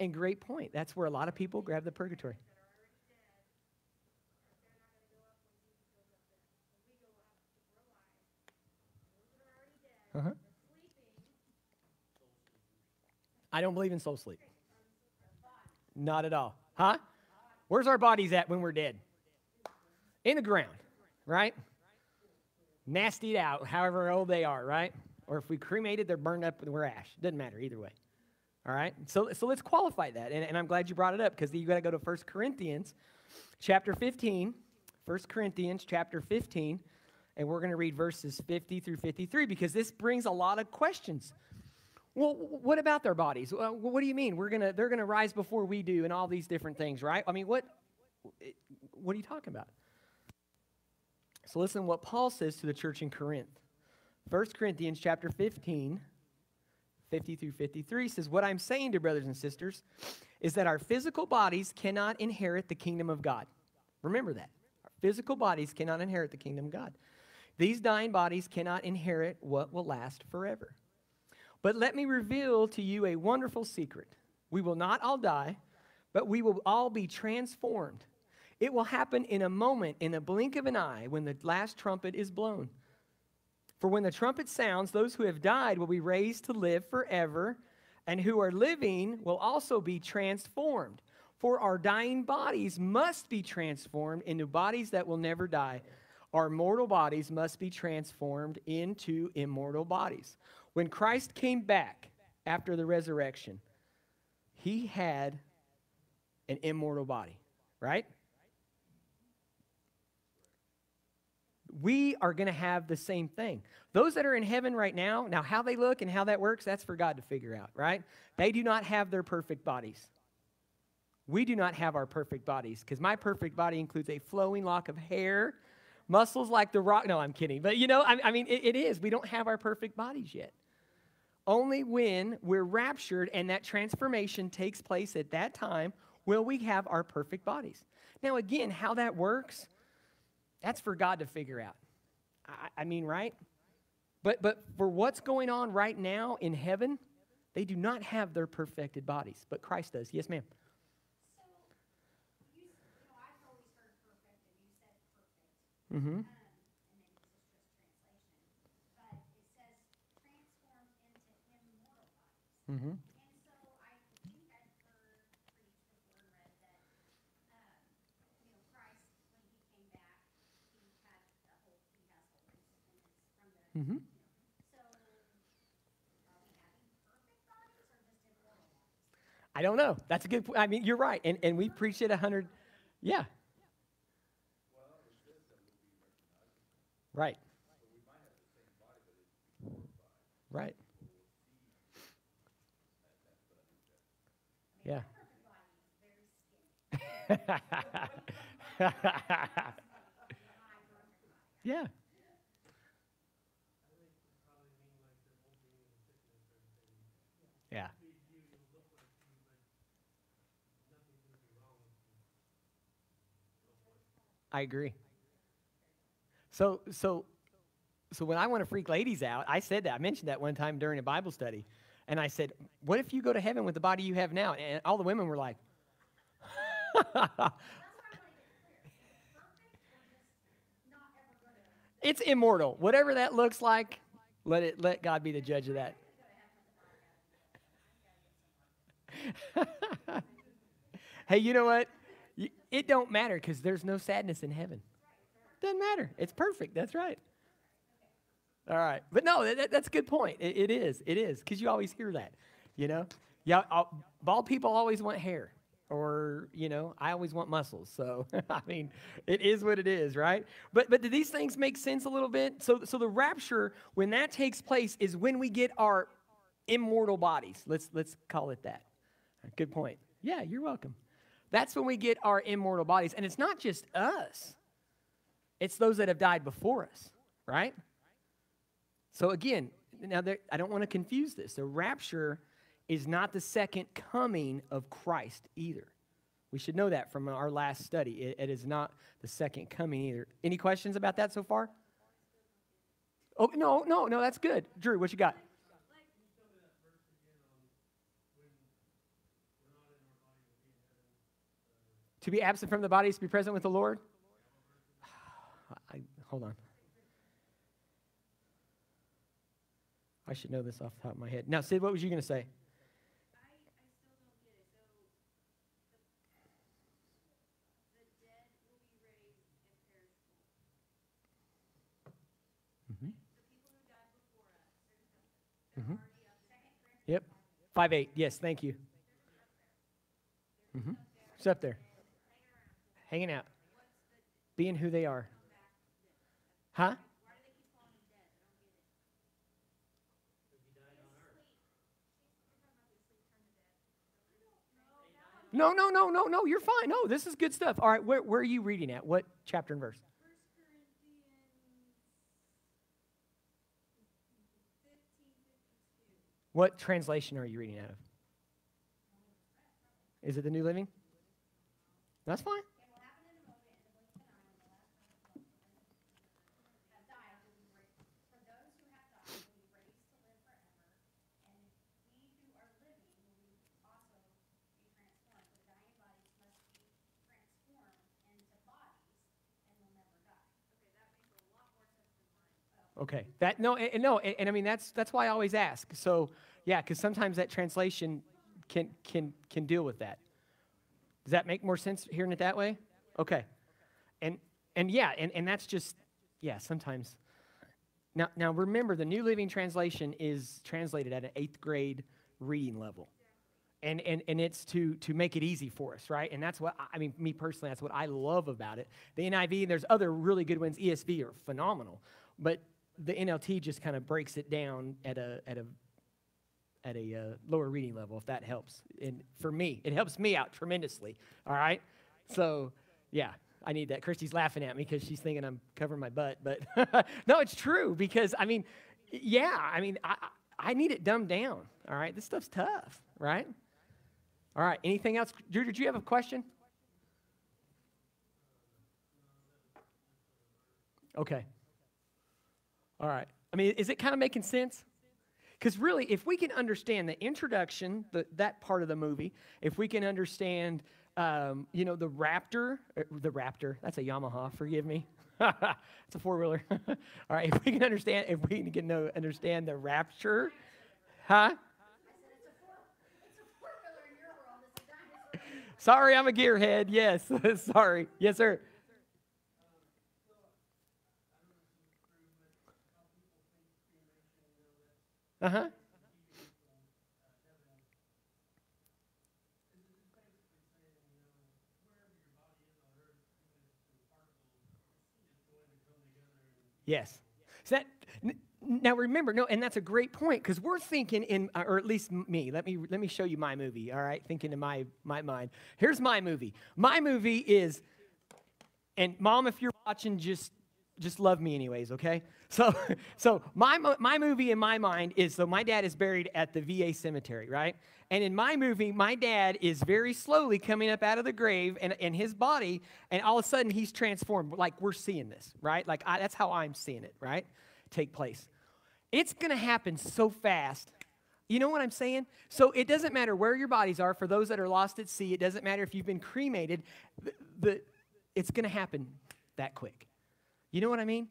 and great point. That's where a lot of people grab the purgatory. Uh-huh. I don't believe in soul sleep. Not at all. Huh? Where's our bodies at when we're dead? In the ground, right? Nastied out, however old they are, right? Or if we cremated, they're burned up and we're ash. Doesn't matter either way. All right? So, so let's qualify that. And, and I'm glad you brought it up because you got to go to 1 Corinthians chapter 15. 1 Corinthians chapter 15. And we're going to read verses 50 through 53 because this brings a lot of questions. Well, what about their bodies? What do you mean? We're gonna, they're going to rise before we do and all these different things, right? I mean, what, what are you talking about? So listen what Paul says to the church in Corinth. 1 Corinthians chapter 15, 50 through 53 says, What I'm saying to brothers and sisters is that our physical bodies cannot inherit the kingdom of God. Remember that. Our physical bodies cannot inherit the kingdom of God. These dying bodies cannot inherit what will last forever. But let me reveal to you a wonderful secret. We will not all die, but we will all be transformed. It will happen in a moment, in a blink of an eye, when the last trumpet is blown. For when the trumpet sounds, those who have died will be raised to live forever, and who are living will also be transformed. For our dying bodies must be transformed into bodies that will never die. Our mortal bodies must be transformed into immortal bodies. When Christ came back after the resurrection, he had an immortal body, right? We are going to have the same thing. Those that are in heaven right now, now how they look and how that works, that's for God to figure out, right? They do not have their perfect bodies. We do not have our perfect bodies because my perfect body includes a flowing lock of hair, muscles like the rock. No, I'm kidding. But you know, I, I mean, it, it is. We don't have our perfect bodies yet. Only when we're raptured and that transformation takes place at that time will we have our perfect bodies. Now, again, how that works, that's for God to figure out. I, I mean, right? But, but for what's going on right now in heaven, they do not have their perfected bodies, but Christ does. Yes, ma'am. So, you, s- you know, I've always heard perfect, and you said perfect. Mm-hmm. Um, and maybe this is just translation, but it says transformed into immortal Mm-hmm. And so I I've heard preached before and read that, um, you know, Christ, when he came back, he had a whole, he has holiness and it's from the, Mm-hmm. so are we having perfect bodies or just immortal bodies? I don't know. That's a good point. I mean, you're right. And, and we preach it a hundred. Yeah. Right. Right. Yeah. [laughs] yeah. Yeah. I agree. So, so, so when I want to freak ladies out, I said that. I mentioned that one time during a Bible study. And I said, What if you go to heaven with the body you have now? And all the women were like, [laughs] It's immortal. Whatever that looks like, let it let God be the judge of that. [laughs] hey, you know what? It don't matter because there's no sadness in heaven. Doesn't matter. It's perfect. That's right. All right. But no, that, that- that's a good point. It, it is. It is. Because you always hear that. You know? Yeah, uh, bald people always want hair. Or, you know, I always want muscles. So, [laughs] I mean, it is what it is, right? But but do these things make sense a little bit? So so the rapture, when that takes place, is when we get our immortal bodies. Let's let's call it that. Good point. Yeah, you're welcome. That's when we get our immortal bodies. And it's not just us, it's those that have died before us, right? So, again, now I don't want to confuse this. The rapture is not the second coming of Christ either. We should know that from our last study. It- it is not the second coming either. Any questions about that so far? Oh, no, no, no, that's good. Drew, what you got? To be absent from the body to be present with the Lord? Hold on. I should know this off the top of my head. Now, Sid, what was you going to say? Mm-hmm. Yep. Five eight. Yes, thank you. Mm-hmm. It's up there. Hanging out. Being who they are. Huh? No, no, no, no, no. You're fine. No, this is good stuff. All right, where, where are you reading at? What chapter and verse? What translation are you reading out of? Is it the New Living? That's fine. Okay. That no, and, no, and, and, I mean that's that's why I always ask. So yeah, because sometimes that translation can can can deal with that. Does that make more sense hearing it that way? Okay. And and yeah, and, and that's just yeah, sometimes. Now now remember the New Living Translation is translated at an eighth grade reading level. And, and, and it's to, to make it easy for us, right? And that's what, I mean, me personally, that's what I love about it. The NIV, and there's other really good ones, ESV are phenomenal. But the NLT just kind of breaks it down at a at a at a uh, lower reading level, if that helps. And for me, it helps me out tremendously. All right, so yeah, I need that. Christy's laughing at me because she's thinking I'm covering my butt, but [laughs] no, it's true because I mean, yeah, I mean, I I need it dumbed down. All right, this stuff's tough, right? All right, anything else? Drew, did you have a question? Okay. All right. I mean, is it kind of making sense? Because really, if we can understand the introduction, the, that part of the movie, if we can understand, um, you know, the Raptor, er, the Raptor, that's a Yamaha, forgive me. [laughs] it's a four wheeler. [laughs] All right, if we can understand, if we can know, understand the rapture, huh? Sorry, I'm a gearhead. Yes, [laughs] sorry. Yes, sir. Uh huh. Yes. That, now remember, no, and that's a great point because we're thinking in, uh, or at least me. Let me let me show you my movie. All right, thinking in my my mind. Here's my movie. My movie is, and mom, if you're watching, just just love me anyways, okay? So, [laughs] so my, my movie in my mind is so my dad is buried at the VA cemetery, right? And in my movie, my dad is very slowly coming up out of the grave and, and his body, and all of a sudden he's transformed. Like we're seeing this, right? Like I, that's how I'm seeing it, right? Take place. It's gonna happen so fast. You know what I'm saying? So it doesn't matter where your bodies are. For those that are lost at sea, it doesn't matter if you've been cremated. The, the it's gonna happen that quick. You know what I mean?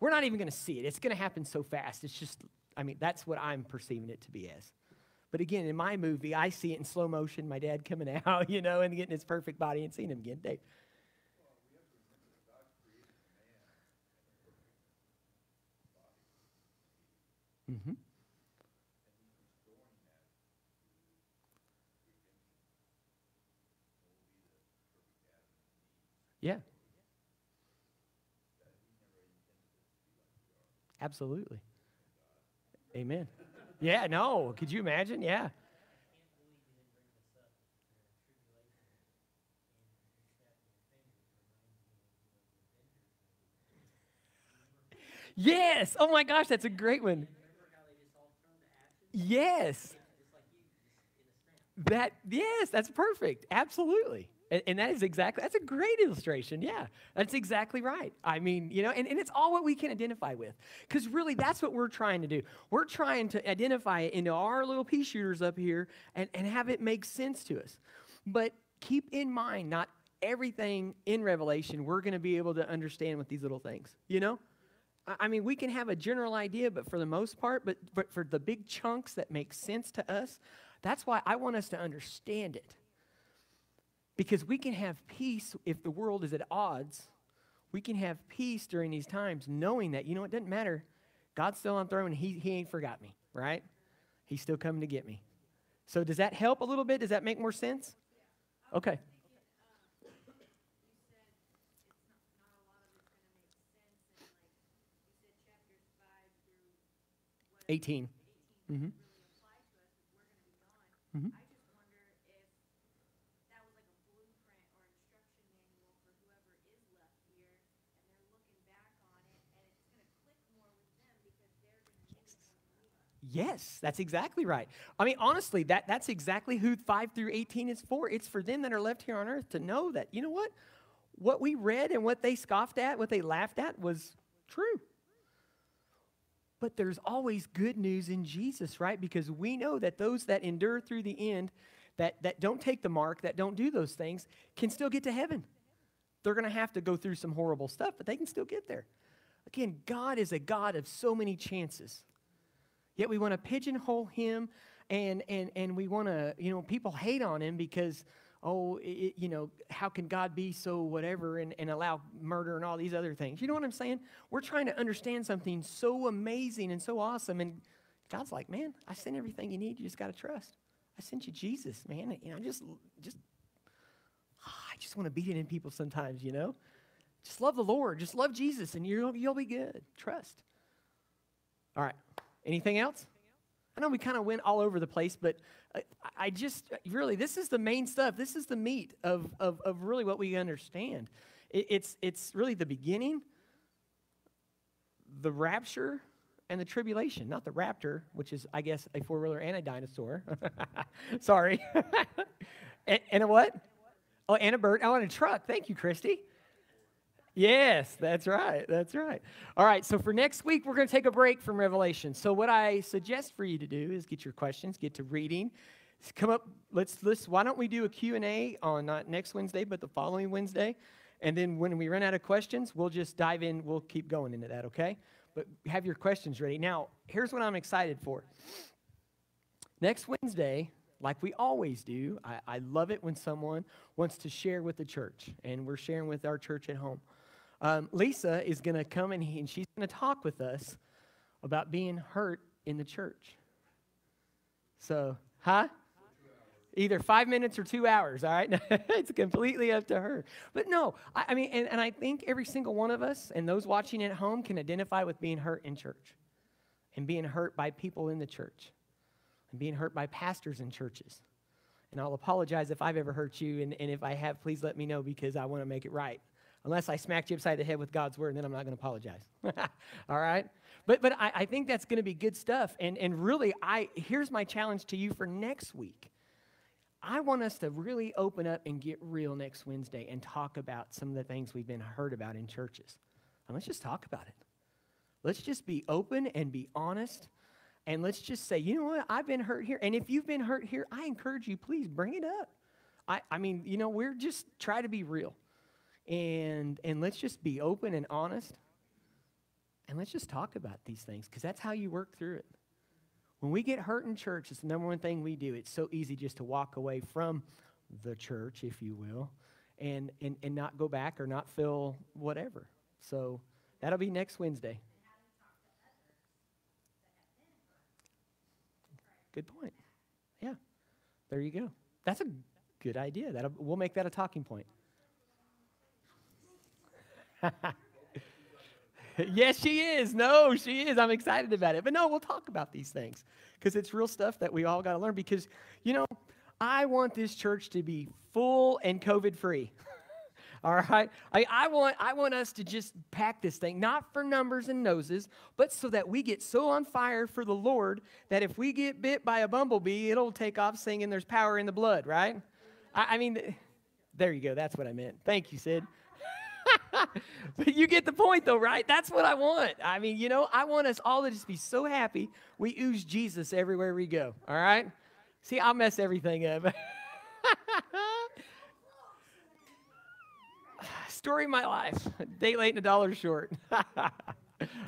We're not even going to see it. It's going to happen so fast. It's just, I mean, that's what I'm perceiving it to be as. But again, in my movie, I see it in slow motion, my dad coming [laughs] out, you know, and getting his perfect body and seeing him again. Dave. Mm-hmm. Yeah. Absolutely. Amen. Yeah, no. Could you imagine? Yeah. Yes. Oh my gosh, that's a great one. Yes. That yes, that's perfect. Absolutely. And, and, that is exactly, that's a great illustration. Yeah, that's exactly right. I mean, you know, and, and it's all what we can identify with. Because really, that's what we're trying to do. We're trying to identify it into our little pea shooters up here and, and have it make sense to us. But keep in mind, not everything in Revelation we're going to be able to understand with these little things, you know? I mean, we can have a general idea, but for the most part, but, but for the big chunks that make sense to us, that's why I want us to understand it. Because we can have peace if the world is at odds. We can have peace during these times knowing that, you know, it doesn't matter. God's still on throne and he, he ain't forgot me, right? He's still coming to get me. So does that help a little bit? Does that make more sense? Okay. 18. Mm-hmm. Mm-hmm. I just wonder if that was like a blueprint or instruction manual for whoever is left here, and they're looking back on it, and it's gonna click more with them because they're gonna need it more than we are. Yes, that's exactly right. I mean, honestly, that, that's exactly who 5 through 18 is for. It's for them that are left here on earth to know that, you know what? What we read and what they scoffed at, what they laughed at was true. But there's always good news in Jesus, right? Because we know that those that endure through the end, that, that don't take the mark, that don't do those things, can still get to heaven. They're going to have to go through some horrible stuff, but they can still get there. Again, God is a God of so many chances. Yet we want to pigeonhole him and, and, and we want to, you know, people hate on him because, oh, it, you know, how can God be so whatever and, and allow murder and all these other things? You know what I'm saying? We're trying to understand something so amazing and so awesome. And God's like, man, I sent everything you need. You just got to trust. I sent you Jesus, man. You know, just, just, ah, I just want to beat it in people sometimes, you know? Just love the Lord. Just love Jesus and you'll, you'll be good. Trust. All right. Anything else? I know we kind of went all over the place, but uh, I, I just really, this is the main stuff. This is the meat of, of, of really what we understand. It, it's, it's really the beginning, the rapture, and the tribulation. Not the raptor, which is, I guess, a four wheeler and a dinosaur. [laughs] Sorry. [laughs] and, and a what? Oh, and a bird. Oh, and a truck. Thank you, Christy. Yes, that's right. That's right. All right, so for next week, we're going to take a break from Revelation. So, what I suggest for you to do is get your questions, get to reading. Come up, let's, let's why don't we do a Q&A on not next Wednesday, but the following Wednesday? And then when we run out of questions, we'll just dive in. We'll keep going into that, okay? But have your questions ready. Now, here's what I'm excited for. Next Wednesday, like we always do, I, I love it when someone wants to share with the church, and we're sharing with our church at home. Um, Lisa is going to come in and she's going to talk with us about being hurt in the church. So, huh? Either five minutes or two hours, all right? [laughs] it's completely up to her. But no, I, I mean, and, and I think every single one of us and those watching at home can identify with being hurt in church and being hurt by people in the church and being hurt by pastors in churches. And I'll apologize if I've ever hurt you, and, and if I have, please let me know because I want to make it right unless I smacked you upside the head with God's word, and then I'm not going to apologize. [laughs] All right? But, but I, I think that's going to be good stuff. And, and really, I, here's my challenge to you for next week. I want us to really open up and get real next Wednesday and talk about some of the things we've been heard about in churches. And let's just talk about it. Let's just be open and be honest. And let's just say, you know what? I've been hurt here. And if you've been hurt here, I encourage you, please bring it up. I, I mean, you know, we're just try to be real and and let's just be open and honest. And let's just talk about these things because that's how you work through it. When we get hurt in church it's the number one thing we do. It's so easy just to walk away from the church if you will and and, and not go back or not feel whatever. So that'll be next wednesday. Good point. Yeah. There you go. That's a good idea. That'll, we'll make that a talking point [laughs] yes, she is. No, she is. I'm excited about it. But no, we'll talk about these things because it's real stuff that we all got to learn. Because, you know, I want this church to be full and COVID free. [laughs] all right? I, I, want, I want us to just pack this thing, not for numbers and noses, but so that we get so on fire for the Lord that if we get bit by a bumblebee, it'll take off singing, There's power in the blood, right? I, I mean, there you go. That's what I meant. Thank you, Sid. [laughs] but you get the point, though, right? That's what I want. I mean, you know, I want us all to just be so happy we ooze Jesus everywhere we go, all right? See, I'll mess everything up. [laughs] Story of my life. Day late and a dollar short. [laughs]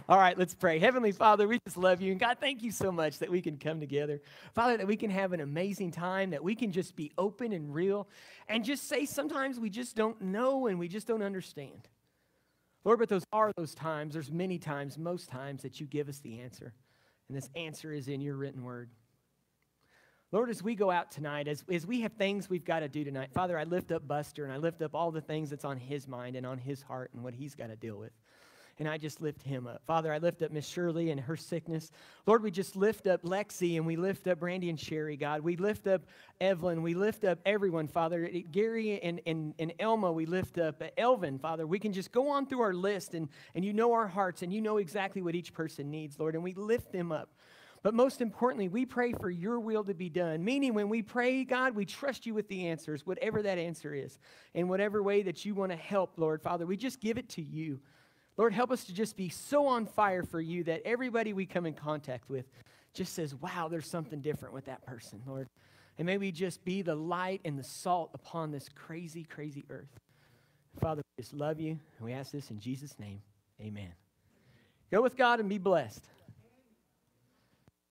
All right, let's pray. Heavenly Father, we just love you. And God, thank you so much that we can come together. Father, that we can have an amazing time, that we can just be open and real and just say sometimes we just don't know and we just don't understand. Lord, but those are those times. There's many times, most times, that you give us the answer. And this answer is in your written word. Lord, as we go out tonight, as, as we have things we've got to do tonight, Father, I lift up Buster and I lift up all the things that's on his mind and on his heart and what he's got to deal with and I just lift him up. Father, I lift up Miss Shirley and her sickness. Lord, we just lift up Lexi and we lift up Brandy and Sherry, God. We lift up Evelyn. We lift up everyone, Father. Gary and, and, and Elma, we lift up Elvin, Father. We can just go on through our list and, and you know our hearts and you know exactly what each person needs, Lord, and we lift them up. But most importantly, we pray for your will to be done. Meaning, when we pray, God, we trust you with the answers, whatever that answer is, in whatever way that you want to help, Lord. Father, we just give it to you. Lord, help us to just be so on fire for you that everybody we come in contact with just says, wow, there's something different with that person, Lord. And may we just be the light and the salt upon this crazy, crazy earth. Father, we just love you, and we ask this in Jesus' name. Amen. Go with God and be blessed.